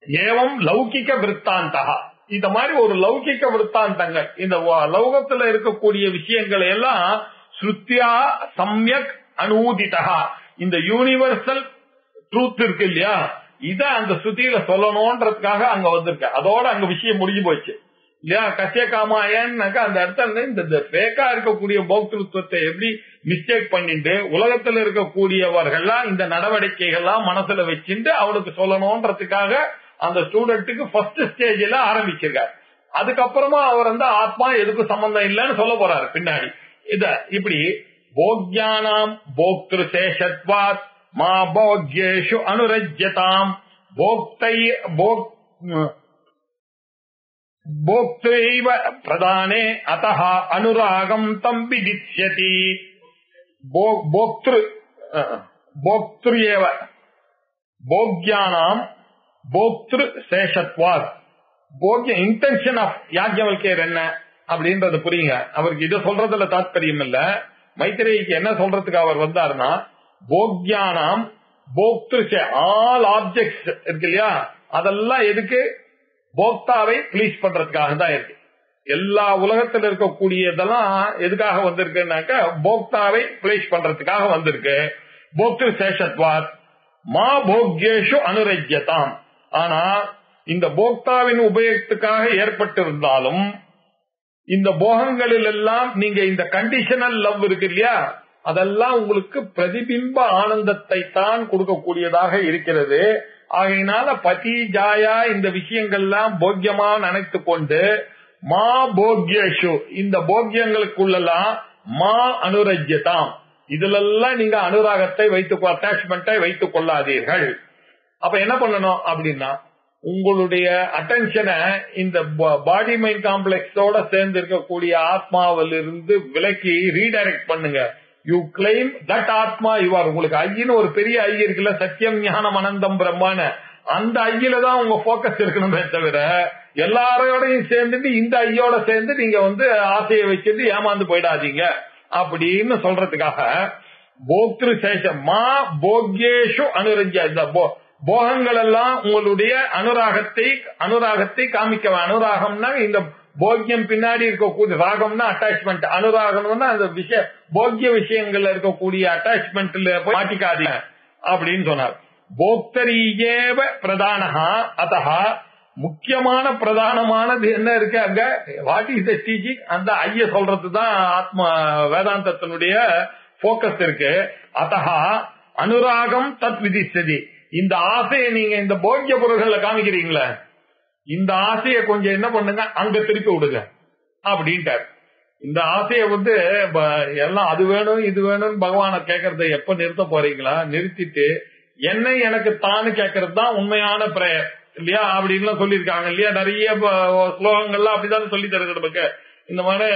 ஏவம் லௌகிக்க விற்த்தாந்தா இந்த மாதிரி ஒரு லௌகிக்க விற்த்தாந்தங்கள் இந்த லௌகத்துல இருக்கக்கூடிய விஷயங்களை எல்லாம் ஸ்ருத்தியா சமயக் அனூதிதா. இந்த யூனிவர்சல் ட்ரூத் இருக்கு இல்லையா? இத அந்த ஸ்ருதியில சொல்லணும்ன்றதுக்காக அங்க வந்திருக்க. அதோட அங்க விஷயம் முடிஞ்சு போச்சு. இல்லையா? கசிய காமாயன்னாக்கா அந்த இடத்துல இந்த பேக்கா இருக்கக்கூடிய போக்திருத்துவத்தை எப்படி மிஸ்டேக் பண்ணிட்டு உலகத்துல இருக்கக்கூடியவர்கள்லாம் இந்த நடவடிக்கைகள்லாம் மனசுல வச்சுட்டு அவளுக்கு சொல்லணும்ன்றதுக்காக அந்த ஸ்டூடெண்ட்டுக்கு ஃபர்ஸ்ட் ஸ்டேஜ்ல ஆரம்பிச்சிருக்காரு அதுக்கப்புறமா அவர் வந்து ஆத்மா எதுக்கு சம்பந்தம் இல்லைன்னு சொல்ல போறாரு பின்னாடி. இத இப்படி போக்யானாம் போக்திரு சேஷத்வாத் மா போக்யேஷு அனுரஜ்யதாம். போக்தை போக் போக்தைவ பிரதானே அத்த அனுராகம் தம் விதிஷ்யதி. போக்திரு அஹ், போக்திரு ஏவ போக்யானாம் போக்திரு சேஷத்வாத் போக்ய இன்டென்ஷன் ஆஃப் யாஜ்யவல்கேர் என்ன அப்படின்றது புரியுங்க. அவருக்கு இதை சொல்றதுல தாத்பரியம் இல்ல மைத்திரேயிக்கு என்ன சொல்றதுக்கு அவர் வந்தாருன்னா போக்யானாம் போக்திரு ஆல் ஆப்ஜெக்ட்ஸ் இருக்கு இல்லையா? அதெல்லாம் எதுக்கு? போக்தாவை ப்ளீஸ் பண்றதுக்காக தான் இருக்கு. எல்லா உலகத்தில் இருக்கக்கூடியதெல்லாம் எதுக்காக வந்திருக்குனாக்க போக்தாவை ப்ளீஸ் பண்றதுக்காக வந்திருக்கு. போக்திரு சேஷத்வாத் மா போக்யேஷு அனுரஜ்யதாம். ஆனா இந்த போக்தாவின் உபயோகத்துக்காக ஏற்பட்டிருந்தாலும் இந்த போகங்களில் எல்லாம் நீங்க இந்த கண்டிஷனல் லவ் இருக்கு இல்லையா? அதெல்லாம் உங்களுக்கு பிரதிபிம்ப ஆனந்தத்தை தான் கொடுக்கக்கூடியதாக இருக்கிறது. ஆகையினால பதி ஜாயா இந்த விஷயங்கள்லாம் போக்கியமா நினைத்து கொண்டு மா போக்யேஷு இந்த போக்கியங்களுக்குள்ளெல்லாம் மா அனுரஜ்யதாம். இதுலெல்லாம் நீங்க அனுராகத்தை வைத்துக் அட்டாச்மெண்ட்டை வைத்துக் கொள்ளாதீர்கள். அப்ப என்ன பண்ணணும் அப்படின்னா உங்களுடைய அட்டென்ஷனை இந்த பாடி மைண்ட் காம்ப்ளெக்ஸோட சேர்ந்து இருக்கக்கூடிய ஆத்மாவிலிருந்து விலக்கி ரீடைரக்ட் பண்ணுங்க. You claim that atma your உங்களுக்கு ஐயின்னு ஒரு பெரிய ஐ இருக்குல்ல சத்தியம் ஞானம் அனந்தம் பிரம்மான. அந்த ஐயில தான் உங்க போக்கஸ் இருக்கணுமே தவிர எல்லாரோடையும் சேர்ந்துட்டு இந்த ஐயோட சேர்ந்து நீங்க வந்து ஆசையை வச்சுட்டு ஏமாந்து போயிடாதீங்க. அப்படின்னு சொல்றதுக்காக போக்திரு சேஷம் மா போக்யேஷு அனுரஞ்ச இந்த போ- போகங்கள் எல்லாம் உங்களுடைய அனுராகத்தை அனுராகத்தை காமிக்க அனுராகம்னா இந்த போக்கியம் பின்னாடி இருக்கக்கூடிய ராகம்னா அட்டாச்மெண்ட் அனுராகம்னா அந்த விஷய போக்கிய விஷயங்கள்ல இருக்கக்கூடிய அட்டாச்மெண்ட்ல போய் மாட்டிக்காதீங்க அப்படின்னு சொன்னார். போக்தரீயேவ பிரதானஹா அத்தஹா முக்கியமான பிரதானமானது என்ன இருக்கு அங்க? வாட் இஸ் த டீச்சிங் அந்த ஐய சொல்றது தான் ஆத்மா வேதாந்தத்தினுடைய போக்கஸ் இருக்கு. அத்தஹா அனுராகம் தத் விதிச்சதி. இந்த ஆசையை நீங்க இந்த போக்கிய பொருள்களை காமிக்கிறீங்களே இந்த ஆசையை கொஞ்சம் என்ன பண்ணுங்க அங்க திருப்பி விடுங்க அப்படின்ட்டார். இந்த ஆசையை வந்து ப- எல்லாம் அது வேணும் இது வேணும்னு பகவானை கேட்கறத எப்ப நிறுத்த போறீங்களா? நிறுத்திட்டு என்னை எனக்கு தானு கேட்கறது தான் உண்மையான பிரேயர் இல்லையா? அப்படின்னு சொல்லியிருக்காங்க இல்லையா? நிறைய ஸ்லோகங்கள்லாம் அப்படிதான் சொல்லி தருது நமக்கு. இந்த மாதிரி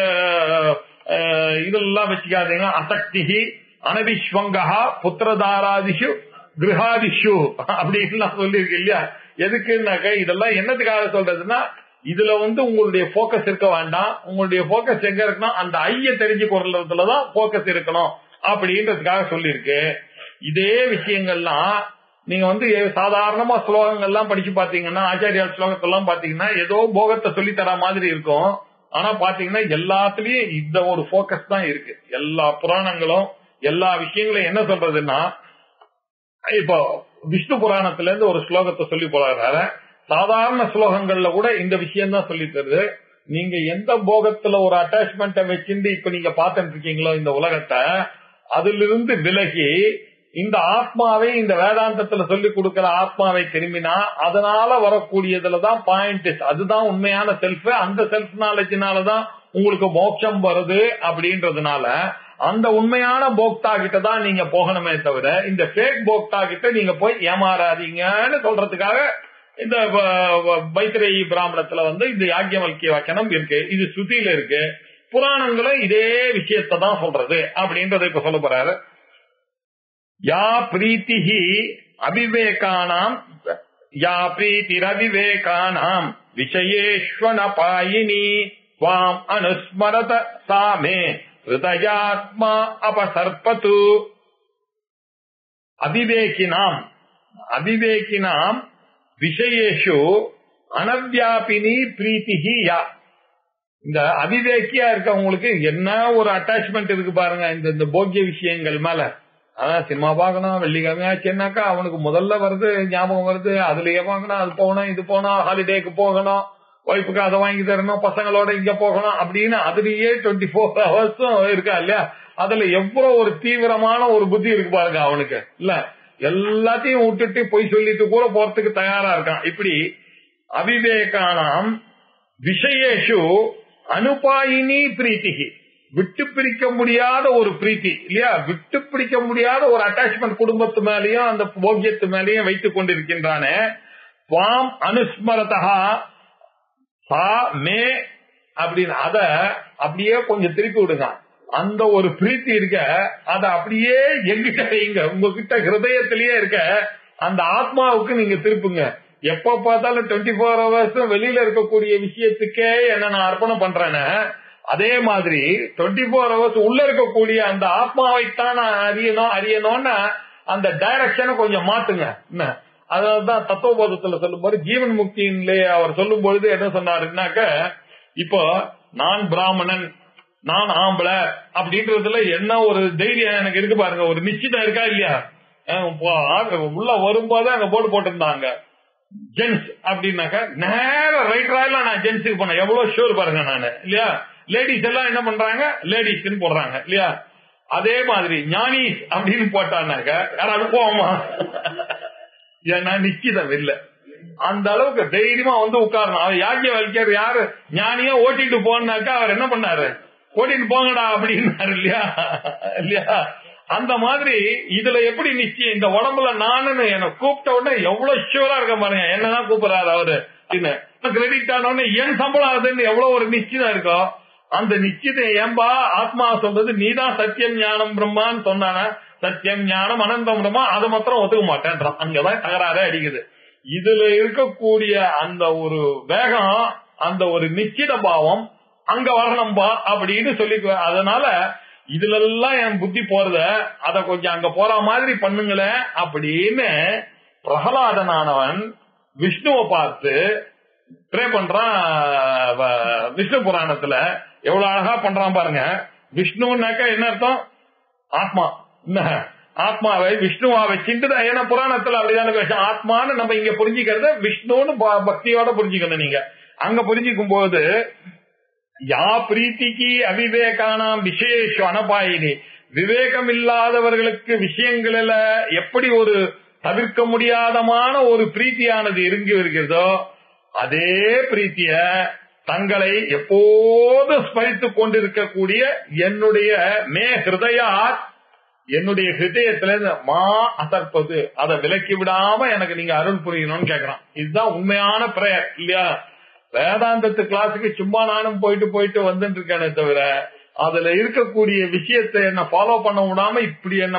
இதெல்லாம் வச்சுக்காதீங்க. அசக்திஹி அனபிஸ்வங்கா புத்திரதாராதிஷு கிரகாதிஷு அப்படின்னு சொல்லியிருக்கு இல்லையா? எதுக்குன்னாக்க இதெல்லாம் என்னத்துக்காக சொல்றதுன்னா இதுல வந்து உங்களுடைய போக்கஸ் இருக்க வேண்டாம். உங்களுடைய போக்கஸ் எங்க இருக்குன்னா அந்த ஐய தெரிஞ்சு கொள்றதுலதான் போக்கஸ் இருக்கணும் அப்படின்றதுக்காக சொல்லியிருக்கு. இதே விஷயங்கள்லாம் நீங்க வந்து சாதாரணமா ஸ்லோகங்கள்லாம் படிச்சு பாத்தீங்கன்னா ஆச்சாரியா ஸ்லோகத்தெல்லாம் பாத்தீங்கன்னா ஏதோ போகத்தை சொல்லி தர மாதிரி இருக்கும். ஆனா பாத்தீங்கன்னா எல்லாத்துலயும் இந்த ஒரு போக்கஸ் தான் இருக்கு. எல்லா புராணங்களும் எல்லா விஷயங்களும் என்ன சொல்றதுன்னா இப்போ விஷ்ணு புராணத்துல இருந்து ஒரு ஸ்லோகத்தை சொல்லி போறாரு. சாதாரண ஸ்லோகங்கள்ல கூட இந்த விஷயம் தான் சொல்லி தருது. நீங்க எந்த போகத்துல ஒரு அட்டாச்மெண்ட்டை வச்சுட்டு இப்ப நீங்க பாத்துட்டு இருக்கீங்களோ இந்த உலகத்தை அதிலிருந்து விலகி இந்த ஆத்மாவை இந்த வேதாந்தத்துல சொல்லி கொடுக்கிற ஆத்மாவை திரும்பினா அதனால வரக்கூடியதுலதான் பாயிண்ட் அதுதான் உண்மையான செல்ஃப் அந்த செல்ஃப் நாலேஜினாலதான் உங்களுக்கு மோட்சம் வருது அப்படின்றதுனால அந்த உண்மையான போக்தா கிட்ட தான் நீங்க போகணுமே தவிர இந்த ஃபேக் போக்தா கிட்ட நீங்க போய் ஏமாறாதீங்கன்னு சொல்றதுக்காக இந்த வ- வ- பிராமணத்துல வந்து இந்த யாக்கியவல்கிய வக்கணம் இருக்கு. இது ஸ்ருதியில இருக்கு. புராணங்களும் இதே விஷயத்தை தான் சொல்றது அப்படின்றத இப்ப சொல்ல போறாரு. யா பிரீத்திஹி அவிவேகானாம் யா பிரீத்திரவிவேகானாம் விஷயேஷ்வனபாயினி வாம் அனுஸ்மரத சாமே. ஹிருதயாத்மா அபசர்பது அதிவேகினாம் அதிவேகினாம் விஷயேஷு அனவியாபினி பிரீத்திஹி யா. இந்த அதிவேகியா இருக்கவங்களுக்கு என்ன ஒரு அட்டாச்மெண்ட் இருக்கு பாருங்க இந்த இந்த போக்கிய விஷயங்கள் மேல. அதான் சினிமா பார்க்கணும் வெள்ளிக்கிழமையாச்சுன்னாக்கா அவனுக்கு முதல்ல வருது ஞாபகம் வருது அதுலயே பார்க்கணும் அது போகணும் இது போகணும் ஹாலிடேக்கு போகணும். ஒய்ஃபுக்கு அதை வாங்கி தரணும் பசங்களோட இங்க போகணும் அப்படின்னு அதுலயே டுவெண்ட்டி ஃபோர் ஹவர்ஸும் இருக்கா இல்லையா? அதுல எவ்வளவு ஒரு தீவிரமான ஒரு புத்தி இருக்கு பாருங்க அவனுக்கு. இல்ல எல்லாத்தையும் விட்டுட்டு பொய் சொல்லிட்டு கூட போறதுக்கு தயாரா இருக்கான். இப்படி அவிவேகானாம் விஷயேஷு அனுபாயினி பிரீத்திகி. விட்டு பிரிக்க முடியாத ஒரு பிரீத்தி இல்லையா? விட்டு பிடிக்க முடியாத ஒரு அட்டாச்மெண்ட் குடும்பத்து மேலேயும் அந்த போக்கியத்து மேலேயும் வைத்துக் கொண்டிருக்கின்றான. துவாம் அனுஸ்மரதா பா மே அப்படின்னு அத அப்படியே கொஞ்சம் திருப்பி விடுங்க. அந்த ஒரு பிரீத்தி இருக்க அத அப்படியே எங்கிட்ட வைங்க உங்ககிட்ட ஹிருதயத்திலேயே இருக்க அந்த ஆத்மாவுக்கு நீங்க திருப்புங்க. எப்ப பார்த்தாலும் டுவெண்ட்டி ஃபோர் ஹவர்ஸ் வெளியில இருக்கக்கூடிய விஷயத்துக்கே என்ன நான் அர்ப்பணம் பண்றேன்னு அதே மாதிரி டுவெண்ட்டி ஃபோர் ஹவர்ஸ் உள்ள இருக்கக்கூடிய அந்த ஆத்மாவைத்தான் நான் அறியணும் அறியணும்னு அந்த டைரக்ஷனை கொஞ்சம் மாத்துங்க. என்ன? அதான் தத்துவபோதத்துல சொல்லும் போது ஜீவன் முக்தியிலே அவர் சொல்லும் பொழுது என்ன சொன்னாருன்னாக்க இப்போ நான் பிராமணன் நான் ஆம்பளை அப்படின்றதுல என்ன ஒரு தைரியம் எனக்கு இருக்கு பாருங்க. ஒரு நிச்சயம் இருக்கா இல்லையா? உள்ள வரும்போது அங்க போர்டு போட்டிருந்தாங்க. ஜென்ஸ் அப்படின்னாக்க நேர ரைட் ராயில நான் ஜென்ஸுக்கு போனேன். எவ்வளவு ஷூர் பாருங்க நானு இல்லையா? லேடிஸ் எல்லாம் என்ன பண்றாங்க? லேடிஸ்ன்னு போடுறாங்க இல்லையா? அதே மாதிரி ஞானிஸ் அப்படின்னு போட்டானாக்க யாராவது போவோமா? ஏன்னா நிச்சயம் இல்ல அந்த அளவுக்கு தைரியமா வந்து உட்காரணும். அவர் யாக்கிய வலிக்காரு யாரு? ஞானியா ஓட்டிட்டு போனாக்கா அவர் என்ன பண்ணாரு? ஓட்டிட்டு போங்கடா அப்படின்னாரு இல்லையா? இல்லையா? அந்த மாதிரி இதுல எப்படி நிச்சயம் இந்த உடம்புல நானுன்னு என்ன கூப்பிட்ட உடனே எவ்வளவு ஷூரா இருக்க பாருங்க. என்னதான் கூப்பிடுறாரு அவரு? கிரெடிட் ஆன உடனே என் சம்பளம் ஆகுதுன்னு எவ்வளவு ஒரு நிச்சயம் இருக்கோ அந்த நிச்சயத்தை ஏன்பா ஆத்மா சொல்றது நீதான் சத்தியம் ஞானம் பிரம்மான்னு சொன்னான சத்தியம் ஞானம் அனந்தமுடமா அது அதை மாத்திரம் ஒத்துக்க மாட்டேன்றான். அங்கதான் தகராறே அடிக்குது. இதுல இருக்கக்கூடிய அந்த ஒரு வேகம் அந்த ஒரு நிச்சித பாவம் அங்க வரணும்பா அப்படின்னு சொல்லி அதனால இதுல எல்லாம் என் புத்தி போறத அத கொஞ்சம் அங்க போற மாதிரி பண்ணுங்களேன் அப்படின்னு பிரகலாதனானவன் விஷ்ணுவை பார்த்து ப்ரே பண்றான் வ- விஷ்ணு புராணத்துல. எவ்வளவு அழகா பண்றான் பாருங்க. விஷ்ணுன்னாக்கா என்ன அர்த்தம்? ஆத்மா. ஆத்மாவை விஷ்ணுவா வச்சுட்டு ஏன்னா புராணத்துல அப்படிதான விஷயம் ஆத்மான்னு நம்ம இங்க புரிஞ்சுக்கிறத விஷ்ணுன்னு ப- பக்தியோட புரிஞ்சுக்கணும் நீங்க. அங்க புரிஞ்சுக்கும் போது யா பிரீத்திக்கு அவிவேகானாம் விசேஷ அனபாயினி. விவேகம் இல்லாதவர்களுக்கு விஷயங்களில எப்படி ஒரு தவிர்க்க முடியாதமான ஒரு பிரீத்தியானது இருங்கி வருகிறதோ அதே பிரீத்திய தங்களை எப்போது ஸ்மரித்துக் கொண்டிருக்கக்கூடிய என்னுடைய மே ஹிருதயாத் என்னுடைய ஹிருதயத்துல மா அசற்பது அதை விலக்கி விடாம எனக்கு நீங்க அருள் புரியணும்னு கேக்குறான். இதுதான் உண்மையான பிரேயர் இல்லையா? வேதாந்தத்து கிளாஸுக்கு சும்மா நானும் போயிட்டு போயிட்டு வந்துட்டு இருக்கேனே தவிர அதுல இருக்கக்கூடிய விஷயத்தை என்ன ஃபாலோ பண்ண விடாம இப்படி என்ன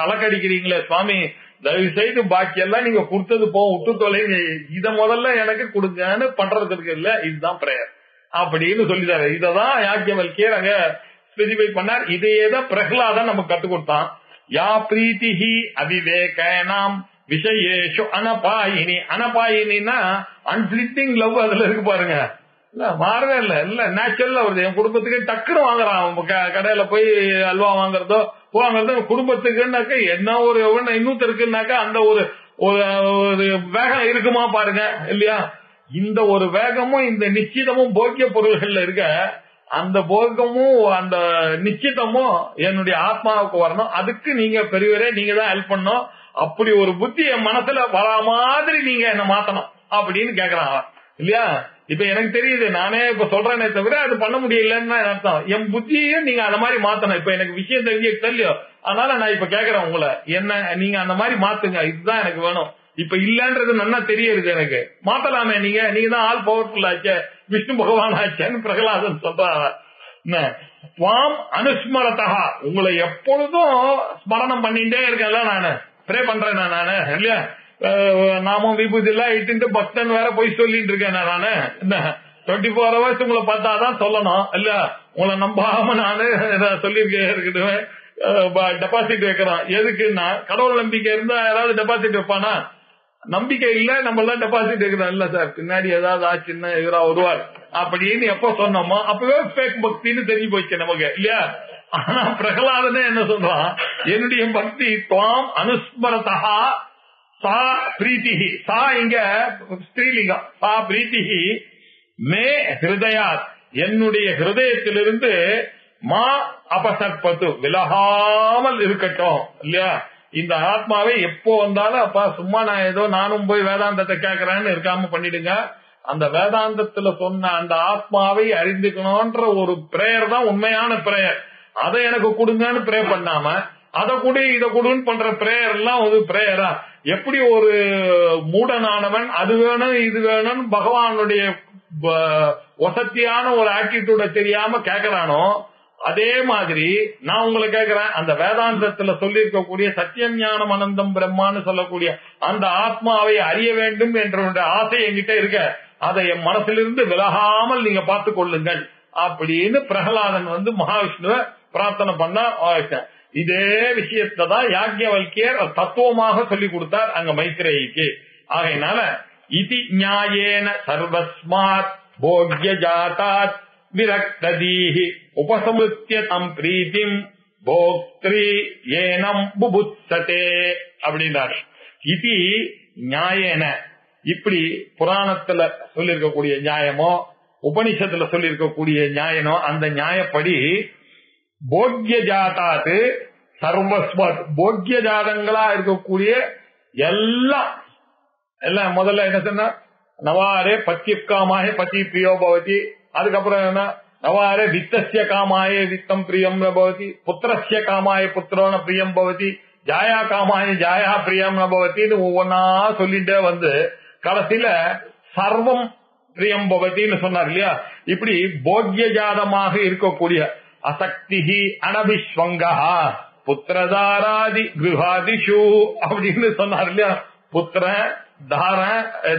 அலக்கடிக்கிறீங்களே சுவாமி தயவு செய்து பாக்கி எல்லாம் நீங்க கொடுத்தது போ விட்டு தொலைங்க இத முதல்ல எனக்கு கொடுங்கன்னு பண்றதுக்கு இல்ல இதுதான் பிரேயர் அப்படின்னு சொல்லிட்டாரு. இததான் யாக்கியவல்கியர் அங்க ஸ்பெசிஃபை பண்ணார். இதையே தான் பிரகலாதன் நமக்கு கத்து கொடுத்தான். யா பிரீத்திஹி அவிவேகனாம் விஷயேஷு அனபாயினி. அனபாயினா அன்பிளிட்டிங் லவ் அதுல இருக்கு பாருங்க. இல்ல மாறவே இல்ல. இல்ல நேச்சுரலா வருது என் குடும்பத்துக்கு டக்குன்னு வாங்குறான். க- கடையில போய் அல்வா வாங்குறதோ வாங்குறதோ குடும்பத்துக்குன்னாக்க என்ன ஒரு இன்னொருத்த இன்னூத்து இருக்குன்னாக்கா அந்த ஒரு ஒரு ஒரு வேகம் இருக்குமா பாருங்க. இல்லையா? இந்த ஒரு வேகமும் இந்த நிச்சயமும் போக்கிய பொருள்கள்ல இருக்க அந்த போகமும் அந்த நிச்சயமும் என்னுடைய ஆத்மாவுக்கு வரணும். அதுக்கு நீங்க பெரியவரே நீங்க தான் ஹெல்ப் பண்ணும் அப்படி ஒரு புத்தி என் மனசுல வர மாதிரி நீங்க என்ன மாத்தணும் அப்படின்னு கேக்குறான் அவன். இல்லையா? இப்ப எனக்கு தெரியுது நானே இப்ப சொல்றேனே தவிர அது பண்ண முடியலன்னு தான் அர்த்தம்? என் புத்தியையும் நீங்க அந்த மாதிரி மாத்தணும். இப்ப எனக்கு விஷயம் தெரிஞ்சு தெரியலையோ? அதனால நான் இப்ப கேக்குறேன் உங்களை. என்ன நீங்க அந்த மாதிரி மாத்துங்க. இதுதான் எனக்கு வேணும். இப்ப இல்லன்றது நல்லா தெரியுது எனக்கு. மாத்தலாமே நீங்க. நீங்க தான் ஆல் பவர்ஃபுல் ஆச்சு விஷ்ணு பகவான் ஆச்சேன்னு பிரகலாதன் சொல்றாங்க என்ன துவாம் அனுஸ்மரதா உங்களை எப்பொழுதும் ஸ்மரணம் பண்ணிட்டே இருக்கேன்ல நானு. ப்ரே பண்றேன் நானு இல்லையா? நாமும் விபூதி எல்லாம் இட்டுட்டு பக்தன் வேற போய் சொல்லிட்டு இருக்கேன் நானு என்ன டுவெண்ட்டி போர் ஹவர்ஸ் உங்களை பார்த்தாதான் சொல்லணும் இல்ல உங்களை நம்பாம நானு சொல்லியிருக்கேன் இருக்கட்டும் டெபாசிட் வைக்கிறோம். எதுக்குன்னா கடவுள் நம்பிக்கை இருந்தா யாராவது டெபாசிட் வைப்பானா? நம்பிக்கை இல்ல நம்ம எல்லாம் டெபாசிட் வைக்கிறோம் இல்ல சார் பின்னாடி ஏதாவது ஆச்சுன்னா இவரா வருவார். அப்படின்னு எப்ப சொன்னோமோ அப்பவே பேக் பக்தின்னு தெரிஞ்சு போச்சு நமக்கு இல்லையா? ஆனா பிரகலாதனே என்ன சொல்றான்? என்னுடைய பக்தி துவாம் அனுஸ்மரதா சா பிரீத்திஹி சா இங்க ஸ்ரீலிங்கம் சா பிரீத்திஹி மே ஹிருதயா என்னுடைய ஹிருதயத்திலிருந்து மா அபசற்பத்து விலகாமல் இருக்கட்டும் இல்லையா? இந்த ஆத்மாவை எப்போ வந்தாலும் அப்பா சும்மா நான் ஏதோ நானும் போய் வேதாந்தத்தை கேட்கறேன்னு இருக்காம பண்ணிடுங்க. அந்த வேதாந்தத்துல சொன்ன அந்த ஆத்மாவை அறிந்துக்கணும்ன்ற ஒரு பிரேயர் தான் உண்மையான பிரேயர் அதை எனக்கு கொடுங்கன்னு ப்ரே பண்ணாம அதை கொடு இதை கொடுன்னு பண்ற பிரேயர் எல்லாம் ஒரு பிரேயரா எப்படி ஒரு மூடனானவன் அது வேணும் இது வேணும்னு பகவானுடைய வசத்தியான ஒரு ஆட்டிடியூட தெரியாம கேக்குறானோ அதே மாதிரி நான் உங்களை கேட்கிறேன் அந்த வேதாந்தத்துல சொல்லி இருக்கக்கூடிய சத்தியம் ஞானம் அனந்தம் பிரம்மான்னு சொல்லக்கூடிய அந்த ஆத்மாவை அறிய வேண்டும் என்ற ஆசை என்கிட்ட இருக்க அதை என் மனசிலிருந்து விலகாமல் நீங்க பார்த்து கொள்ளுங்கள். அப்படின்னு பிரகலாதன் வந்து மகாவிஷ்ணுவ பிரார்த்தனை பண்ண இதே விஷயத்தை தான் யாக்கியவல்யர் தத்துவமாக சொல்லி கொடுத்தார் அங்க மைத்திரேயிக்கு ஆகையினால இது நியாயேன சர்வஸ்மாத் போக்ய ஜாதாத் விரக்ததீஹி. உபசமுத்திய தம் பிரீத்திம் போக்திரி ஏனம் புபுத்ததே அப்படின்றாரு. இது நியாயன. இப்படி புராணத்துல சொல்லியிருக்கக்கூடிய நியாயமோ உபனிஷத்துல சொல்லியிருக்கக்கூடிய நியாயனோ அந்த நியாயப்படி போக்கிய ஜாதாத்து சர்வஸ்மத் போக்கிய ஜாதங்களா இருக்கக்கூடிய எல்லாம் எல்லாம் முதல்ல என்ன சொன்னா நவாரே பத்தி காமாய பிரியோ பவதி அதுக்கப்புறம் என்ன? நவார வித்தஸ்ய காமாய வித்தம் பிரியம் ந பவதி புத்திரஸ்ய காமாய புத்திரோன பிரியம் பவதி ஜாயா காமாய ஜாயா பிரியம் ந ஒவ்வொன்னா சொல்லிட்டே வந்து கடைசியில சர்வம் பிரியம் பவதின்னு சொன்னார் இல்லையா? இப்படி போக்கிய ஜாதமாக இருக்கக்கூடிய அசக்தி அனபிஸ்வங்கா புத்திரதாராதி கிருஹாதிஷு அப்படின்னு சொன்னார் இல்லையா? புத்திர தார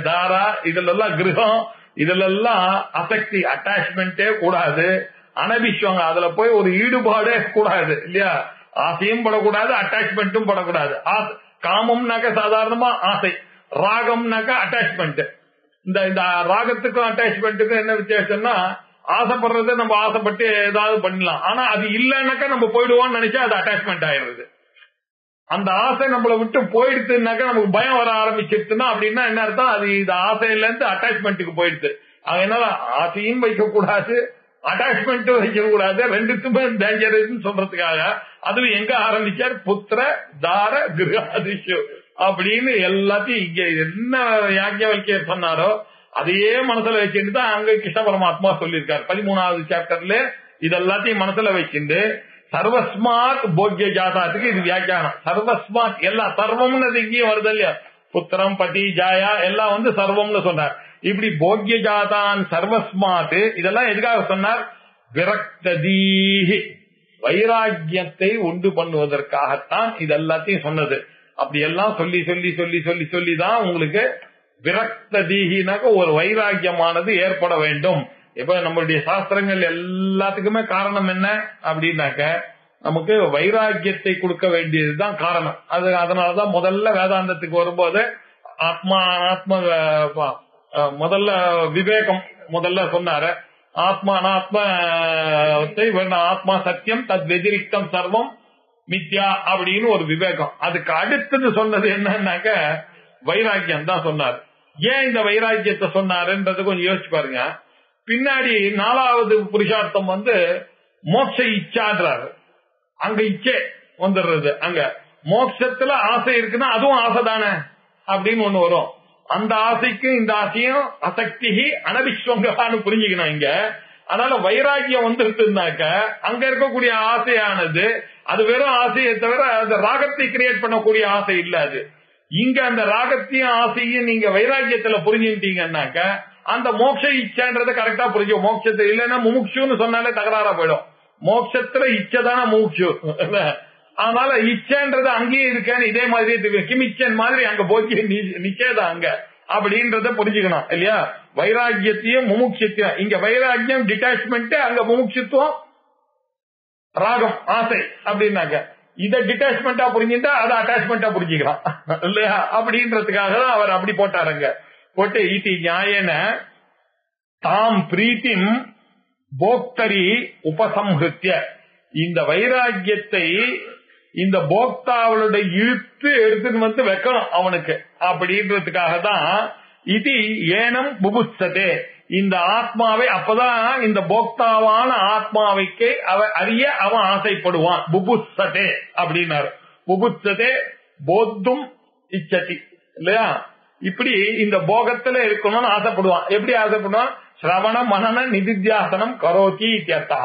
தாரா இதுல எல்லாம் கிரகம் இதுலெல்லாம் அசக்தி அட்டாச்மெண்டே கூடாது. அனபிஸ்வங்க அதுல போய் ஒரு ஈடுபாடே கூடாது இல்லையா? ஆசையும் படக்கூடாது அட்டாச்மெண்ட்டும் படக்கூடாது. ஆசை- காமம்னாக்க சாதாரணமா ஆசை ராகம்னாக்க அட்டாச்மெண்ட் இந்த இந்த ராகத்துக்கும் அட்டாச்மெண்ட்டுக்கும் என்ன வித்தியாசம்னா ஆசைப்படுறத நம்ம ஆசைப்பட்டு ஏதாவது பண்ணலாம். ஆனா அது இல்லைன்னாக்கா நம்ம போயிடுவோம்னு நினைச்சா அது அட்டாச்மெண்ட் ஆயிடுறது. அந்த ஆசை நம்மளை விட்டு போயிடுச்சுனாக்கா நமக்கு பயம் வர ஆரம்பிச்சிருச்சுன்னா அப்படின்னா என்ன அர்த்தம்? அது இது ஆசையில இருந்து அட்டாச்மெண்ட்டுக்கு போயிடுது என்ன ஆசையும் வைக்க கூடாது அட்டாச்மெண்ட்டும் வைக்க கூடாது ரெண்டுக்குமே டேஞ்சரஸ் சொல்றதுக்காக. அதுவும் எங்க ஆரம்பிச்சார்? புத்திர தார கிரகாதிஷு அப்படின்னு எல்லாத்தையும் இங்க என்ன யாக்கியவல்கியர் சொன்னாரோ அதையே மனசுல வச்சுட்டு தான் அங்க கிருஷ்ண பரமாத்மா சொல்லியிருக்காரு. பதிமூணாவது சாப்டர்ல இதெல்லாத்தையும் மனசுல வச்சுட்டு சர்வஸ்மாத் போக்கிய ஜாதாத்துக்கு இது வியாக்கியானம். சர்வஸ்மாத் எல்லா சர்வம்னு இங்கேயும் வருது இல்லையா? புத்திரம் பதி ஜாயா எல்லாம் வந்து சர்வம்னு சொன்னார். இப்படி போக்கிய ஜாதான் சர்வஸ்மாத் இதெல்லாம் எதுக்காக சொன்னார்? விரக்ததீஹி. வைராக்கியத்தை உண்டு பண்ணுவதற்காகத்தான் இது எல்லாத்தையும் சொன்னது. அப்படி எல்லாம் சொல்லி சொல்லி சொல்லி சொல்லி சொல்லி தான் உங்களுக்கு விரக்ததீகினாக்க ஒரு வைராக்கியமானது ஏற்பட வேண்டும். இப்ப நம்மளுடைய சாஸ்திரங்கள் எல்லாத்துக்குமே காரணம் என்ன அப்படின்னாக்க நமக்கு வைராக்கியத்தை கொடுக்க வேண்டியதுதான் காரணம். அது அதனாலதான் முதல்ல வேதாந்தத்துக்கு வரும்போது ஆத்மா ஆத்ம முதல்ல விவேகம் முதல்ல சொன்னாரு. ஆத்மா அனாத்மத்தை ஆத்மா சத்தியம் தத் வெதிரிக்தம் சர்வம் மித்யா அப்படின்னு ஒரு விவேகம். அதுக்கு அடுத்தது சொன்னது என்னன்னாக்க வைராக்கியம் தான் சொன்னார். ஏன் இந்த வைராக்கியத்தை சொன்னாருன்றது கொஞ்சம் யோசிச்சு பாருங்க. பின்னாடி நாலாவது புருஷார்த்தம் வந்து மோட்ச இச்சான்றாரு. அங்க இச்சே வந்துடுறது. அங்க மோட்சத்துல ஆசை இருக்குன்னா அதுவும் ஆசை தானே அப்படின்னு ஒண்ணு வரும். அந்த ஆசைக்கும் இந்த ஆசையும் அசக்தி அனவிஸ்வங்கான்னு புரிஞ்சுக்கணும் இங்க. அதனால வைராக்கியம் வந்துருச்சுனாக்க அங்க இருக்கக்கூடிய ஆசையானது அது வெறும் ஆசையை தவிர அந்த ராகத்தை கிரியேட் பண்ணக்கூடிய ஆசை இல்ல அது. இங்க அந்த ராகத்தையும் ஆசையும் நீங்க வைராக்கியத்துல புரிஞ்சுட்டீங்கன்னாக்க அந்த மோட்ச இச்சைன்றத கரெக்டா புரிஞ்சு மோட்சத்தை இல்லைன்னா முமுட்சுன்னு சொன்னாலே தகராறா போயிடும். மோட்சத்துல இச்சைதான முமுட்சு? அதனால இச்சைன்றது அங்கேயே இருக்கேன்னு இதே மாதிரி தெரியும். கிமிச்சன் மாதிரி அங்க போச்சு நிச்சயதான் அங்க? அப்படின்றத புரிஞ்சுக்கணும் இல்லையா? வைராகியத்தையும் முமுட்சத்தையும். இங்க வைராகியம் டிட்டாச்மெண்ட் அங்க முமுட்சித்துவம் ராகம் ஆசை அப்படின்னாங்க. இதை டிட்டாச்மெண்டா புரிஞ்சுட்டா அதை அட்டாச்மெண்டா புரிஞ்சுக்கலாம் இல்லையா? அப்படின்றதுக்காக தான் அவர் அப்படி போட்டாருங்க கோட்டை இது நியாயன தாம் பிரீத்திம் போக்தரி உபசம்ஹிருத்திய இந்த வைராக்கியத்தை இந்த போக்தாவளுடைய இழுத்து எடுத்துன்னு வந்து வைக்கணும் அவனுக்கு. அப்படின்றதுக்காக தான் இது ஏனம் புபுத்ததே இந்த ஆத்மாவை அப்பதான் இந்த போக்தாவான ஆத்மாவைக்கு அவ அறிய அவன் ஆசைப்படுவான். புபுத்ததே அப்படின்னாரு. புபுத்ததே போத்தும் இச்சதி. இல்லையா? இப்படி இந்த போகத்துல இருக்கணும்னு ஆசைப்படுவான். எப்படி ஆசைப்படுவான்? சிரவண மனன நிதித்தியாசனம் கரோக்கி இத்தியர்த்தா.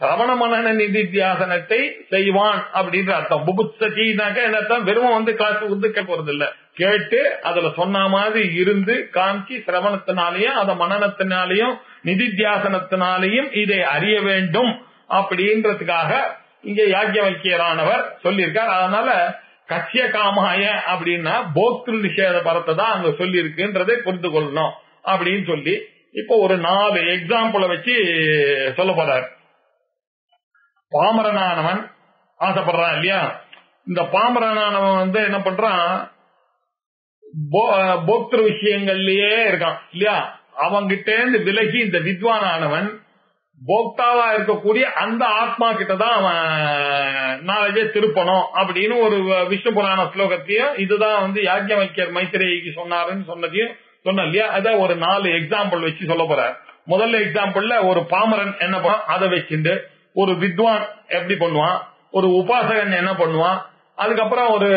சிரவண மனன நிதித்தியாசனத்தை செய்வான் அப்படின்ற அர்த்தம். புபுத்சதினாக்க என்ன அர்த்தம்? வெறும் வந்து கிளாஸ் வந்து கேட்க போறது இல்ல கேட்டு அதுல சொன்ன மாதிரி இருந்து காமிச்சு சிரவணத்தினாலையும் அத மனநத்தினாலையும் நிதித்தியாசனத்தினாலையும் இதை அறிய வேண்டும் அப்படின்றதுக்காக இங்க யாக்கியவல்கியரானவர் சொல்லியிருக்கார். அதனால கட்சிய காமாய அப்படின்னா போக்திரு நிஷேத பரத்தை தான் அங்க சொல்லி இருக்குன்றதை புரிந்து கொள்ளணும் அப்படின்னு சொல்லி இப்போ ஒரு நாலு எக்ஸாம்பிள வச்சு சொல்ல போறார். பாமரனானவன் ஆசைப்படுறான் இல்லையா? இந்த பாமரனானவன் வந்து என்ன பண்றான்? போ- போக்திரு விஷயங்கள்லயே இருக்கான் இல்லையா? அவங்கிட்ட இருந்து விலகி இந்த வித்வானானவன் போக்தாவா இருக்கக்கூடிய அந்த ஆத்மா கிட்டதான் அவன் நாளைக்கே திருப்பணும் அப்படின்னு ஒரு விஷ்ணு புராண ஸ்லோகத்தையும் இதுதான் வந்து யாக்கியமைக்கர் மைத்திரேயிக்கு சொன்னாருன்னு சொன்னதையும் சொன்ன இல்லையா? அதான் ஒரு நாலு எக்ஸாம்பிள் வச்சு சொல்ல போற முதல்ல எக்ஸாம்பிள்ல ஒரு பாமரன் என்ன பண்ணுவான்? அதை வச்சுட்டு ஒரு வித்வான் எப்படி பண்ணுவான்? ஒரு உபாசகன் என்ன பண்ணுவான்? அதுக்கப்புறம் ஒரு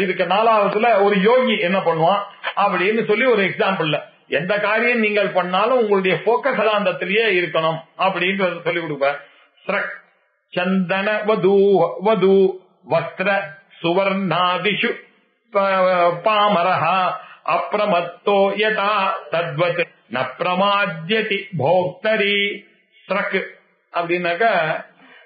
இதுக்கு நாலாவதுல ஒரு யோகி என்ன பண்ணுவான்? அப்படின்னு சொல்லி ஒரு எக்ஸாம்பிள்ல எந்த காரியம் நீங்கள் பண்ணாலும் உங்களுடைய போக்கஸ் அலாந்தத்திலேயே இருக்கணும் அப்படின்றத சொல்லி கொடுப்பேன் ஸ்ரக் சந்தன வது வது வஸ்திர சுவர்ணாதிஷு ப- பாமரஹ அப்பிரமத்தோ யதா தத்வத் ந பிரமாத்தியதி போக்தரி ஸ்ரக் அப்படின்னாக்க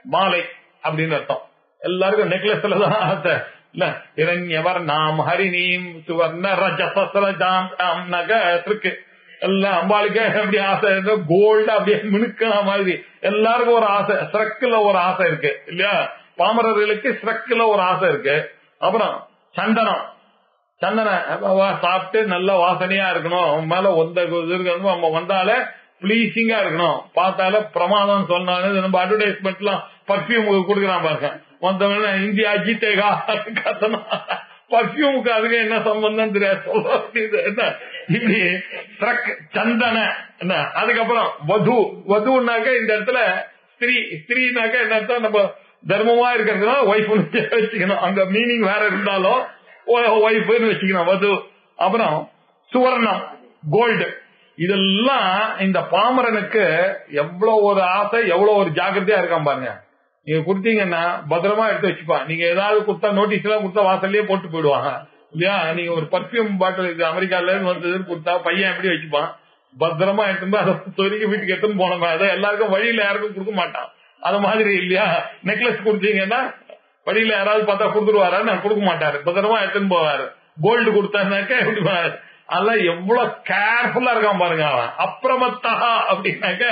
மாலை அப்படின்னு அர்த்தம். எல்லாருக்கும் நெக்லஸ்ல தான் ஆசை இரண்யவர் நாம் ஹரிணீம் சுவர்ண ரஜசலஜாம் நக இருக்கு எல்லாம் அம்பாளுக்கு அப்படி ஆசை கோல்டு அப்படியே மினுக்கிற மாதிரி எல்லாருக்கும் ஒரு ஆசை சிறக்குல ஒரு ஆசை இருக்கு இல்லையா பாமரர்களுக்கு சிறக்குல ஒரு ஆசை இருக்கு அப்புறம் சந்தனம் சந்தன வா- சாப்பிட்டு நல்ல வாசனையா இருக்கணும் மேல ஒந்த இருக்கணும் நம்ம வந்தாலே பிளீசிங்கா இருக்கணும் பார்த்தாலே பிரமாதம் சொன்னாலும் நம்ம அட்வர்டைஸ்மெண்ட் எல்லாம் பர்ஃபியூம் கொடுக்குறான் பாருங்க வந்தவன இந்தியா ஜீத்தேகா கத்தனா. பர்ஃபியூமுக்கு அதுக்கு என்ன சம்பந்தம் தெரியாது. சொல்ல என்ன? இப்படி ட்ரக் சந்தன என்ன? அதுக்கப்புறம் வது வதுனாக்க இந்த இடத்துல ஸ்திரீ ஸ்திரீனாக்க என்ன அர்த்தம்? நம்ம தர்மமா இருக்கிறதுனா ஒய்ஃப் வச்சுக்கணும். அங்க மீனிங் வேற இருந்தாலும் ஒய்ஃப்னு வச்சுக்கணும். வது. அப்புறம் சுவர்ணம் கோல்டு இதெல்லாம் இந்த பாமரனுக்கு எவ்வளவு ஒரு ஆசை எவ்வளவு ஒரு ஜாகிரதையா இருக்கான் பாருங்க. நீங்க கொடுத்தீங்கன்னா பத்திரமா எடுத்து வச்சுப்பான் நீங்க ஏதாவது கொடுத்தா நோட்டீஸ் எல்லாம் கொடுத்தா வாசல்லயே போட்டு போயிடுவாங்க. இல்லையா? நீங்க ஒரு பர்ஃபியூம் பாட்டில் இது அமெரிக்கால இருந்து வந்ததுன்னு கொடுத்தா பையன் எப்படி வச்சுப்பான்? பத்திரமா எடுத்துட்டு போய் அதை சொருகி வீட்டுக்கு எடுத்துன்னு போனோம் அதை எல்லாருக்கும் வழியில யாருக்கும் கொடுக்க மாட்டான். அது மாதிரி இல்லையா? நெக்லஸ் கொடுத்தீங்கன்னா வழியில யாராவது பார்த்தா கொடுத்துருவாரா நான் கொடுக்க மாட்டாரு. பத்திரமா எடுத்துன்னு போவாரு. கோல்டு கொடுத்தாருனாக்க எப்படி அதெல்லாம் எவ்வளவு கேர்ஃபுல்லா இருக்கான் பாருங்க அவன். அப்புறமத்தா அப்படின்னாக்க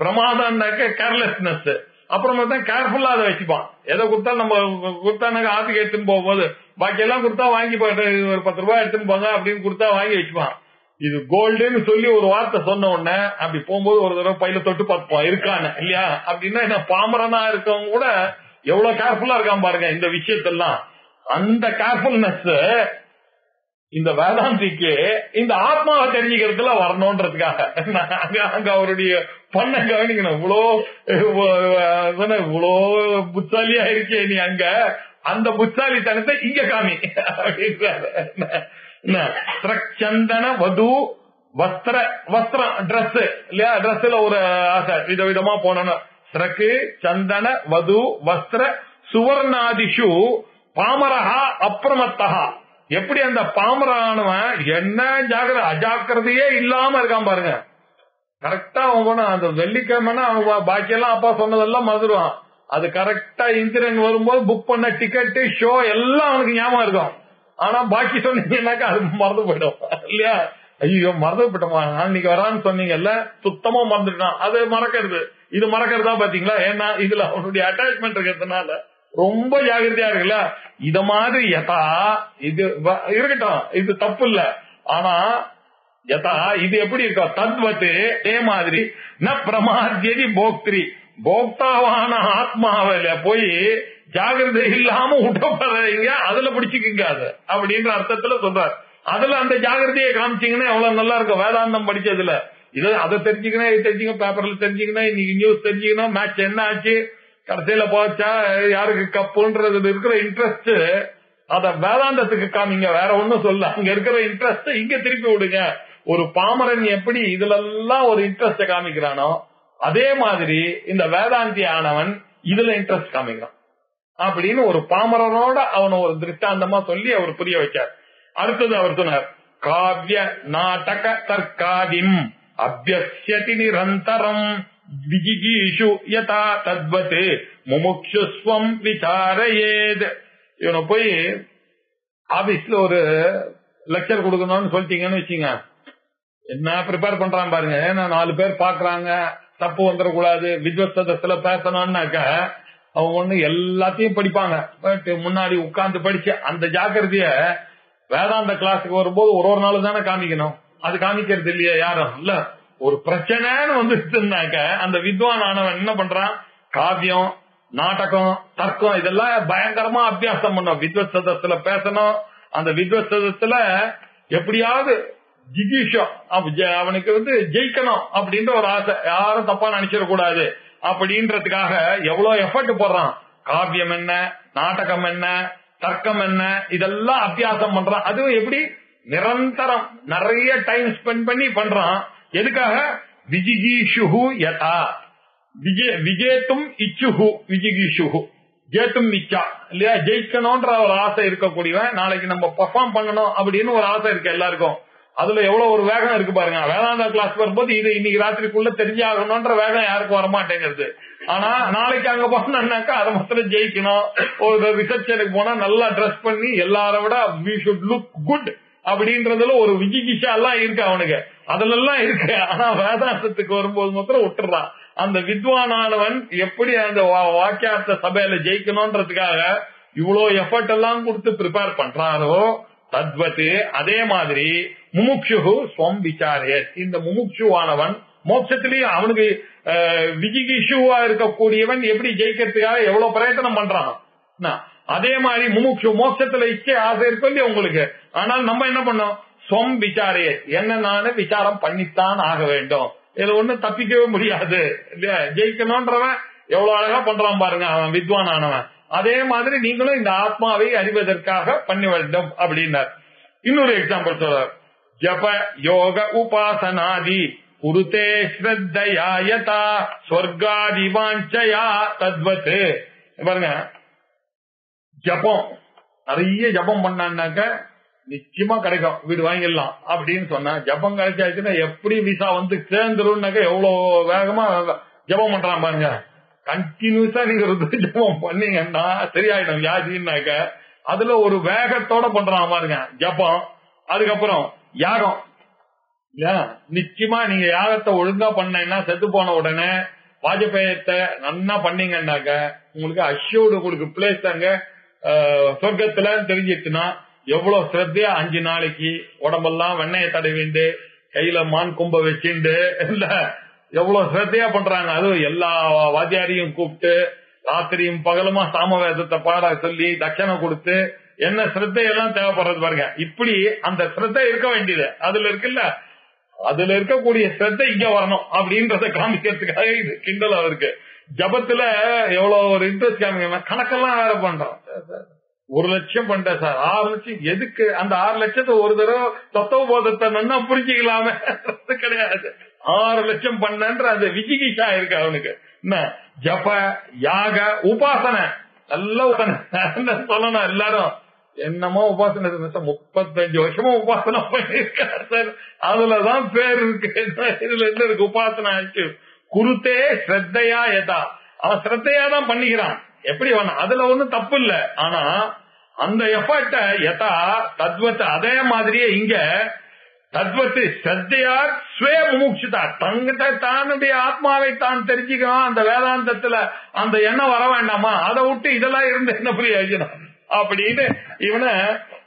பிரமாதம்னாக்க கேர்லெஸ்னஸ் அப்புறமா தான் கேர்ஃபுல்லா அதை வச்சுப்பான். எதை கொடுத்தா நம்ம கொடுத்தானாக்க ஆத்துக்கு எடுத்துன்னு போகும்போது பாக்கி எல்லாம் கொடுத்தா வாங்கி ஒரு பத்து ரூபாய் எடுத்துன்னு போங்க அப்படின்னு கொடுத்தா வாங்கி வச்சுப்பான். இது கோல்டுன்னு சொல்லி ஒரு வார்த்தை சொன்ன உடனே அப்படி போகும்போது ஒரு தடவை பையில தொட்டு பார்ப்போம் இருக்கான்னு இல்லையா? அப்படின்னா என்ன பாமரனா இருக்கவங்க கூட எவ்வளவு கேர்ஃபுல்லா இருக்கான் பாருங்க இந்த விஷயத்தெல்லாம். அந்த கேர்ஃபுல்னஸ் இந்த வேதாந்திக்கு இந்த ஆத்மாவை தெரிஞ்சுக்கிறதுல வரணும்ன்றதுக்காக அங்க அங்க அவருடைய பண்ண கவனிக்கணும் இவ்வளோ இவ்வளோ புத்தாலியா இருக்கே நீ அங்க. அந்த புத்தாலித்தனத்தை இங்க காமி. என்ன? சந்தன வது வஸ்திர வஸ்திரம் டிரஸ் இல்லையா? ட்ரெஸ்ல ஒரு ஆசை. விதவிதமா போனோம் ஸ்ரக்கு சந்தன வது வஸ்திர சுவர்ணாதிஷு பாமரஹா அப்பிரமத்தகா எப்படி அந்த பாமரானவன் என்ன ஜாகிரதை அஜாக்கிரதையே இல்லாம இருக்கான் பாருங்க. கரெக்டா அவன் போனா அந்த வெள்ளிக்கிழமைனா அவன் பாக்கியெல்லாம் அப்பா சொன்னதெல்லாம் மறந்துடுவான். அது கரெக்டா இன்சிடென்ட் வரும்போது புக் பண்ண டிக்கெட்டு ஷோ எல்லாம் அவனுக்கு ஞாபகம் இருக்கும். ஆனா பாக்கி சொன்னீங்கன்னாக்கா அது மறந்து போயிடும். இல்லையா? ஐயோ மறந்து போயிட்டோமா? நான் இன்னைக்கு வரான்னு சொன்னீங்கல்ல சுத்தமா மறந்துட்டான். அது மறக்கிறது. இது மறக்கிறதா பாத்தீங்களா? ஏன்னா இதுல அவனுடைய அட்டாச்மெண்ட் இருக்கிறதுனால ரொம்ப ஜாகிரதையா இருக்குல்ல? இத மாதிரி எதா இது இருக்கட்டும். இது தப்பு இல்ல. ஆனா யதா இது எப்படி இருக்கா? தத்வத்து அதே மாதிரி. ந பிரமாத்தியதி போக்திரி. போக்தாவான ஆத்மாவில போய் ஜாகிரதை இல்லாம விட்டப்படுறீங்க அதுல பிடிச்சுக்குங்க அது. அப்படின்ற அர்த்தத்துல சொல்றாரு. அதுல அந்த ஜாகிரதையை காமிச்சீங்கன்னா எவ்வளவு நல்லா இருக்கும். வேதாந்தம் படிச்சதுல. இது அதை தெரிஞ்சுக்கணும் இது தெரிஞ்சுக்கணும் பேப்பர்ல தெரிஞ்சுக்கணும் இன்னைக்கு நியூஸ் தெரிஞ்சுக்கணும் மேட்ச் என்ன ஆச்சு? கடைசியில போச்சா? யாருக்கு கப்புன்றது? இருக்கிற இன்ட்ரெஸ்ட் அத வேதாந்தத்துக்கு காமிங்க. வேற ஒண்ணும் சொல்ல. அங்க இருக்கிற இன்ட்ரெஸ்ட் இங்க திருப்பி விடுங்க. ஒரு பாமரன் எப்படி இதுல எல்லாம் ஒரு இன்ட்ரெஸ்ட் காமிக்கிறானோ அதே மாதிரி இந்த வேதாந்தி ஆனவன் இதுல இன்ட்ரெஸ்ட் காமிக்கிறான். அப்படின்னு ஒரு பாமரனோட அவனை ஒரு திருஷ்டாந்தமா சொல்லி அவர் புரிய வச்சார் அடுத்தது அவர் சொன்னார் காவிய நாடக தற்காதிம் அபியசியதி நிரந்தரம் விஜிகீஷு யதா தத்வத் முமுக்ஷுஸ்வம் விசாரயேத். இவனை போய் ஆபீஸ்ல ஒரு லெக்சர் கொடுக்கணும்னு சொல்லிட்டீங்கன்னு வச்சுங்க என்ன ப்ரிப்பேர் பண்றான் பாருங்க. ஏன்னா நாலு பேர் பாக்குறாங்க தப்பு வந்துடக்கூடாது வித்வஸ்தத்துல பேசணும்னாக்க அவங்க ஒண்ணு எல்லாத்தையும் படிப்பாங்க. பட் முன்னாடி உட்கார்ந்து படிச்சு அந்த ஜாக்கிரதைய வேதாந்த கிளாஸுக்கு வரும்போது ஒரு ஒரு நாள் தானே காமிக்கணும். அது காமிக்கிறது இல்லையா யாரும்? இல்ல. ஒரு பிரச்சனைன்னு வந்துருச்சுனாக்க அந்த வித்வான் ஆனவன் என்ன பண்றான்? காவியம் நாடகம் தர்க்கம் இதெல்லாம் பயங்கரமா அபியாசம் பண்ணும். வித்வத் பேசணும். அந்த வித்வத் எப்படியாவது ஜிகிஷம் ஜெ- அவனுக்கு வந்து ஜெயிக்கணும் அப்படின்ற ஒரு ஆசை. யாரும் தப்பா நினைச்சிடக்கூடாது. அப்படின்றதுக்காக எவ்வளவு எஃபர்ட் போடுறான். காவியம் என்ன நாடகம் என்ன தர்க்கம் என்ன இதெல்லாம் அபியாசம் பண்றான். அதுவும் எப்படி? நிரந்தரம். நிறைய டைம் ஸ்பெண்ட் பண்ணி பண்றான். எதுக்காக? விஜிகிஷுஹு யதா. விஜய் விஜேத்தும் இச்சுஹு விஜிகிஷுஹு. ஜேத்தும் இச்சா. இல்லையா? ஜெயிக்கணும்ன்ற ஒரு ஆசை இருக்கக்கூடியவன். நாளைக்கு நம்ம பெர்ஃபார்ம் பண்ணணும் அப்படின்னு ஒரு ஆசை இருக்கு எல்லாருக்கும். அதுல எவ்வளவு ஒரு வேகம் இருக்கு பாருங்க. வேதாந்தா கிளாஸ் வரும்போது இது இன்னைக்கு ராத்திரிக்குள்ள தெரிஞ்சாகணும்ன்ற வேகம் யாருக்கும் வரமாட்டேங்கிறது. ஆனா நாளைக்கு அங்க போனோம்னாக்கா அதை மாத்திரம் ஜெயிக்கணும். ஒரு ரிசப்ஷனுக்கு போனா நல்லா ட்ரெஸ் பண்ணி எல்லார விட வி ஷுட் லுக் குட் அப்படின்றதுல ஒரு விஜிகிஷா எல்லாம் இருக்கு அவனுக்கு. அதுல எல்லாம் இருக்கு. ஆனா வேதாந்தத்துக்கு வரும்போது மாத்திரம் விட்டுறான். அந்த வித்வானானவன் எப்படி அந்த வாக்கியார்த்த சபையில ஜெயிக்கணும்ன்றதுக்காக இவ்வளவு எஃபர்ட் எல்லாம் கொடுத்து ப்ரிப்பேர் பண்றாரோ தத்வத்து அதே மாதிரி முமுக்ஷு ஸ்வம் விசாரே. இந்த முமுக்ஷுவானவன் மோட்சத்திலேயே அவனுக்கு விஜிகிஷுவா இருக்கக்கூடியவன் எப்படி ஜெயிக்கிறதுக்காக எவ்வளவு பிரயத்தனம் பண்றான். என்ன? அதே மாதிரி முமுக்ஷு மோட்சத்துல இச்சை ஆசை இருக்கும் இல்லையா உங்களுக்கு? ஆனால் நம்ம என்ன பண்ணோம்? ஸ்வம் விசாரே. என்ன நானு விசாரம் பண்ணித்தான் ஆக வேண்டும். இதுல ஒண்ணும் தப்பிக்கவே முடியாது. இல்லையா? ஜெயிக்கணும்ன்றவன் எவ்வளவு அழகா பண்றான் பாருங்க. அவன் வித்வான் ஆனவன். அதே மாதிரி நீங்களும் இந்த ஆத்மாவை அறிவதற்காக பண்ணி வேண்டும் அப்படின்னார். இன்னொரு எக்ஸாம்பிள் சொல்றார். ஜப யோக உபாசனாதி குருதே ஸ்ரத்தையாயதா ஸ்வர்காதி வாஞ்சயா தத்வத் பாருங்க ஜபம் நிறைய ஜபம் பண்ணான்னாக்க நிச்சயமா கிடைக்கும். வீடு வாங்கிடலாம் அப்படின்னு சொன்னா ஜபம் கிடைச்சாச்சுன்னா எப்படி விசா வந்து சேர்ந்துரும்னாக்க எவ்வளவு வேகமா ஜபம் பண்றான் பாருங்க. கண்டினியூஸா நீங்க ருத்ரஜபம் பண்ணீங்கன்னா சரியாயிடும். வியாதின்னாக்க அதுல ஒரு வேகத்தோட பண்றான் பாருங்க. ஜபம் அதுக்கப்புறம் யாகம். நிச்சயமா நீங்க யாகத்தை ஒழுங்கா பண்ணீங்கன்னா செத்து போன உடனே வாஜபேயத்தை நன்னா பண்ணீங்கன்னாக்க உங்களுக்கு அஷ்யோடு உங்களுக்கு பிளேஸ் அங்க சொர்க்கத்துல தெரிஞ்சிச்சுன்னா எவ்வளவு சிரத்தையா அஞ்சு நாளைக்கு உடம்பெல்லாம் வெண்ணெயை தடவிண்டு கையில மான் கும்ப வச்சுண்டு இல்ல எவ்வளவு சிரத்தையா பண்றாங்க. அதுவும் எல்லா வாத்தியாரையும் கூப்பிட்டு ராத்திரியும் பகலுமா சாம வேதத்தை பாட சொல்லி தட்சணை கொடுத்து என்ன சிரத்தையெல்லாம் தேவைப்படுறது பாருங்க. இப்படி அந்த சிரத்தை இருக்க வேண்டியது. அதுல இருக்குல்ல அதுல இருக்கக்கூடிய சிரத்தை இங்க வரணும் அப்படின்றத காமிக்கிறதுக்காக இது கிண்டல் அவருக்கு. ஜபத்துல எவ்வளவு ஒரு இன்ட்ரெஸ்ட் காமிக்க கணக்கெல்லாம் வேற பண்றோம். ஒரு லட்சம் பண்ணிட்டேன் சார். ஆறு லட்சம் எதுக்கு? அந்த ஆறு லட்சத்தை ஒரு தடவை தத்துவ போதத்தை நன்னா புரிஞ்சுக்கலாமே. கிடையாது. ஆறு லட்சம் பண்ணன்ற அந்த விஜிகிஷா இருக்கு அவனுக்கு. என்ன? ஜப யாக உபாசனை. நல்ல உபாசனை. சொல்லணும் எல்லாரும். என்னமோ உபாசனை முப்பத்தஞ்சு வருஷமா உபாசனை பண்ணிருக்கார் சார். அதுலதான் பேர் இருக்கு. இதுல என்ன இருக்கு? உபாசனை ஆச்சு. குருத்தே ஸ்ரத்தையா எதா அவன் ஸ்ரத்தையா தான் பண்ணிக்கிறான். எப்படி வேணும் அதுல ஒண்ணும் தப்பு இல்ல. ஆனா அந்த எஃபர்ட்ட எதா தத்வத்தை அதே மாதிரியே இங்க தத்வத்து சத்தையார் ஸ்வே முமுட்சிதா தங்கிட்ட தானுடைய ஆத்மாவை தான் தெரிஞ்சுக்கணும் அந்த வேதாந்தத்துல அந்த எண்ணம் வர வேண்டாமா? அதை விட்டு இதெல்லாம் இருந்து என்ன பிரயோஜனம் அப்படின்னு இவனை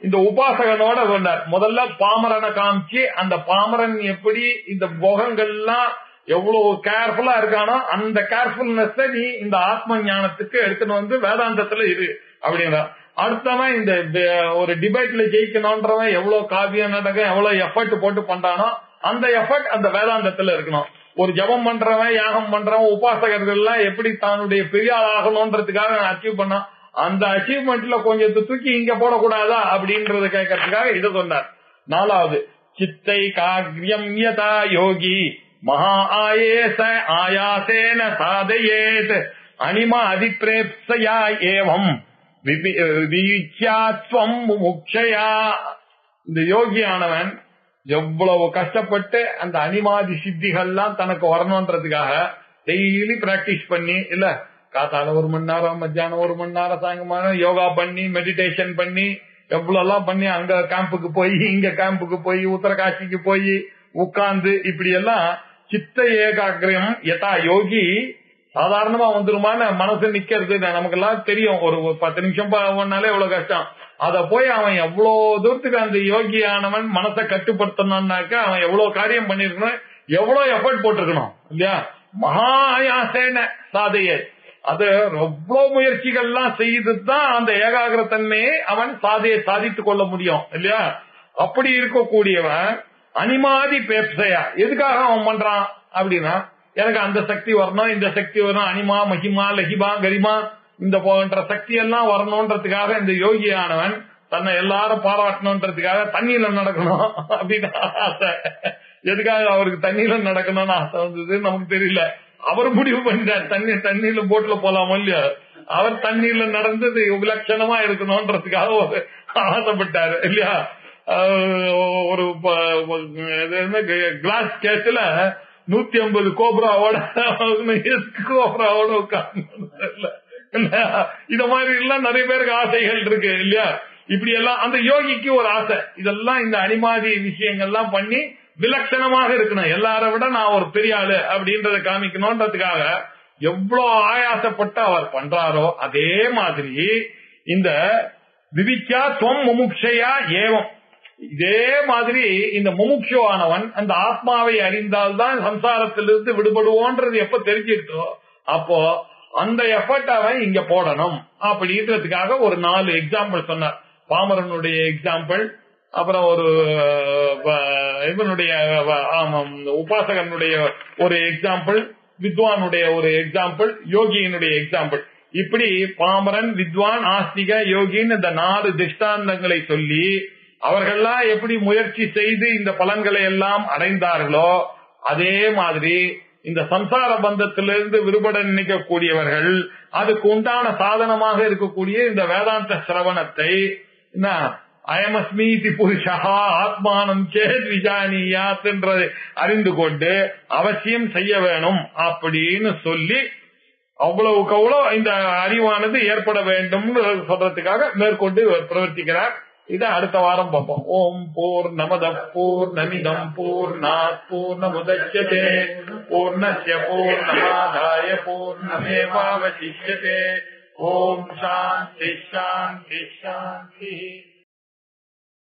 இந்த உபாசகனோட வந்தார். முதல்ல பாமரனை காமிச்சு அந்த பாமரன் எப்படி இந்த போகங்கள்லாம் எவ்வளவு கேர்ஃபுல்லா இருக்கானோ அந்த கேர்ஃபுல்னஸ் நீ இந்த ஆத்ம ஞானத்துக்கு எடுத்துட்டு வந்து வேதாந்தத்துல இரு அப்படின்னா. அடுத்தவன் இந்த ஒரு டிபேட்ல ஜெயிக்கணும்ன்றவன் எவ்வளவு காவியம் நாடகம் எவ்வளவு எஃபர்ட் போட்டு பண்றானோ அந்த எஃபர்ட் அந்த வேதாந்தத்துல இருக்கணும். ஒரு ஜபம் பண்றவன் யாகம் பண்றவன் உபாசகர்கள் எல்லாம் எப்படி தன்னுடைய பெரிய ஆள் ஆகணும்ன்றதுக்காக அச்சீவ் பண்ணான் அந்த அச்சீவ்மெண்ட்ல கொஞ்சம் தூக்கி இங்க போடக்கூடாதா அப்படின்றத கேட்கறதுக்காக இதை சொன்னார். நாலாவது சித்தை காவியம் யதா யோகி மகா ஆயேச ஆயாசேன சாதயேத் அனிமா அதிப்ரேப்சயா ஏவம். விபி- முக்ஷயா இந்த யோகியானவன் எவ்வளவு கஷ்டப்பட்டு அந்த அனிமாதி சித்திகள்லாம் தனக்கு வரணும்ன்றதுக்காக டெய்லி பிராக்டிஸ் பண்ணி இல்ல காத்தால ஒரு மணி நேரம் மத்தியானம் ஒரு மணி நேரம் சாயங்காலம் யோகா பண்ணி மெடிடேஷன் பண்ணி எவ்வளவு எல்லாம் பண்ணி அங்க கேம்புக்கு போய் இங்க கேம்புக்கு போய் உத்தரகாசிக்கு போய் உட்கார்ந்து இப்படி எல்லாம் சித்த ஏகாகிரம் யதா யோகி சாதாரணமா வந்துருமான மனசு நிக்கிறது நமக்கு எல்லாம் தெரியும். ஒரு பத்து நிமிஷம் பண்ணாலே எவ்வளவு கஷ்டம். அத போய் அவன் எவ்வளவு தூரத்துக்கு அந்த யோகியானவன் மனசை கட்டுப்படுத்தணும்னாக்க அவன் எவ்வளவு காரியம் பண்ணிருக்கணும் எவ்வளவு எஃபர்ட் போட்டிருக்கணும் இல்லையா? மகாயாசேன சாதையை. அது எவ்வளவு முயற்சிகள்லாம் செய்து தான் அந்த ஏகாகிரத்தன்மையை அவன் சாதையை சாதித்துக் கொள்ள முடியும் இல்லையா? அப்படி இருக்கக்கூடியவன் அனிமாதி பேப்சையா. எதுக்காக அவன் பண்றான் அப்படின்னா எனக்கு அந்த சக்தி வரணும் இந்த சக்தி வரணும். அனிமா மகிமா லஹிமா கரிமா இந்த போன்ற சக்தி எல்லாம் வரணும்ன்றதுக்காக இந்த யோகியானவன் தன்னை எல்லாரும் பாராட்டணும்ன்றதுக்காக தண்ணியில நடக்கணும் அப்படின்னு ஆசை. எதுக்காக அவருக்கு தண்ணியில நடக்கணும்னு ஆசை வந்தது நமக்கு தெரியல. அவர் முடிவு பண்ணிட்டார். தண்ணி தண்ணியில போட்ல போலாமோ இல்லையா? அவர் தண்ணீர்ல நடந்தது விலட்சணமா இருக்கணும்ன்றதுக்காக ஒரு ஆசைப்பட்டாரு இல்லையா? ஒரு கிளாஸ் கேஸ்ல நூத்தி ஐம்பது கோப்ராவோட கோப்ராவோட உட்கார்ந்து இத மாதிரி எல்லாம் நிறைய பேருக்கு ஆசைகள் இருக்கு இல்லையா? இப்படி எல்லாம் அந்த யோகிக்கு ஒரு ஆசை. இதெல்லாம் இந்த அனிமாதி விஷயங்கள்லாம் பண்ணி விலட்சணமாக இருக்கணும். எல்லாரை விட நான் ஒரு பெரிய ஆளு அப்படின்றத காமிக்கணும்ன்றதுக்காக எவ்வளவு ஆயாசப்பட்டு அவர் பண்றாரோ அதே மாதிரி இந்த விவிச்சா தொம் முமுட்சையா ஏவம். இதே மாதிரி இந்த முமுட்சுவானவன் அந்த ஆத்மாவை அறிந்தால்தான் சம்சாரத்திலிருந்து விடுபடுவோன்றது எப்ப தெரிஞ்சிருக்கோ அப்போ அந்த எஃபர்ட் அவன் இங்க போடணும். அப்படின்றதுக்காக ஒரு நாலு எக்ஸாம்பிள் சொன்னார். பாமரனுடைய எக்ஸாம்பிள் அப்புறம் ஒரு இவனுடைய ஆமாம், உபாசகனுடைய ஒரு எக்ஸாம்பிள் வித்வானுடைய ஒரு எக்ஸாம்பிள் யோகியினுடைய எக்ஸாம்பிள் இப்படி பாமரன் வித்வான் ஆஸ்திக யோகின்னு இந்த நாலு திஷ்டாந்தங்களை சொல்லி அவர்கள்லாம் எப்படி முயற்சி செய்து இந்த பலன்களை எல்லாம் அடைந்தார்களோ அதே மாதிரி இந்த சம்சார பந்தத்திலிருந்து விடுபட நினைக்கக்கூடியவர்கள் அதுக்கு உண்டான சாதனமாக இருக்கக்கூடிய இந்த வேதாந்த சிரவணத்தை என்ன அயமஸ்மீதி புருஷா ஆத்மானம் சேத் விஜானியாத் என்றதை அறிந்து கொண்டு அவசியம் செய்ய வேணும் அப்படின்னு சொல்லி அவ்வளவுக்கு அவ்வளவு இந்த அறிவானது ஏற்பட வேண்டும் சொல்றதுக்காக மேற்கொண்டு பிரவர்த்திக்கிறார். இதை அடுத்த வாரம் பார்ப்போம். ஓம் போர் நமத போர் நமிதம் போர் நாத் போர் நமுதட்சதே பூர்ணஸ்ய பூர்ணமாதாய பூர்ணமேவாவசிஷ்யதே. ஓம் சாந்தி சாந்தி சாந்தி.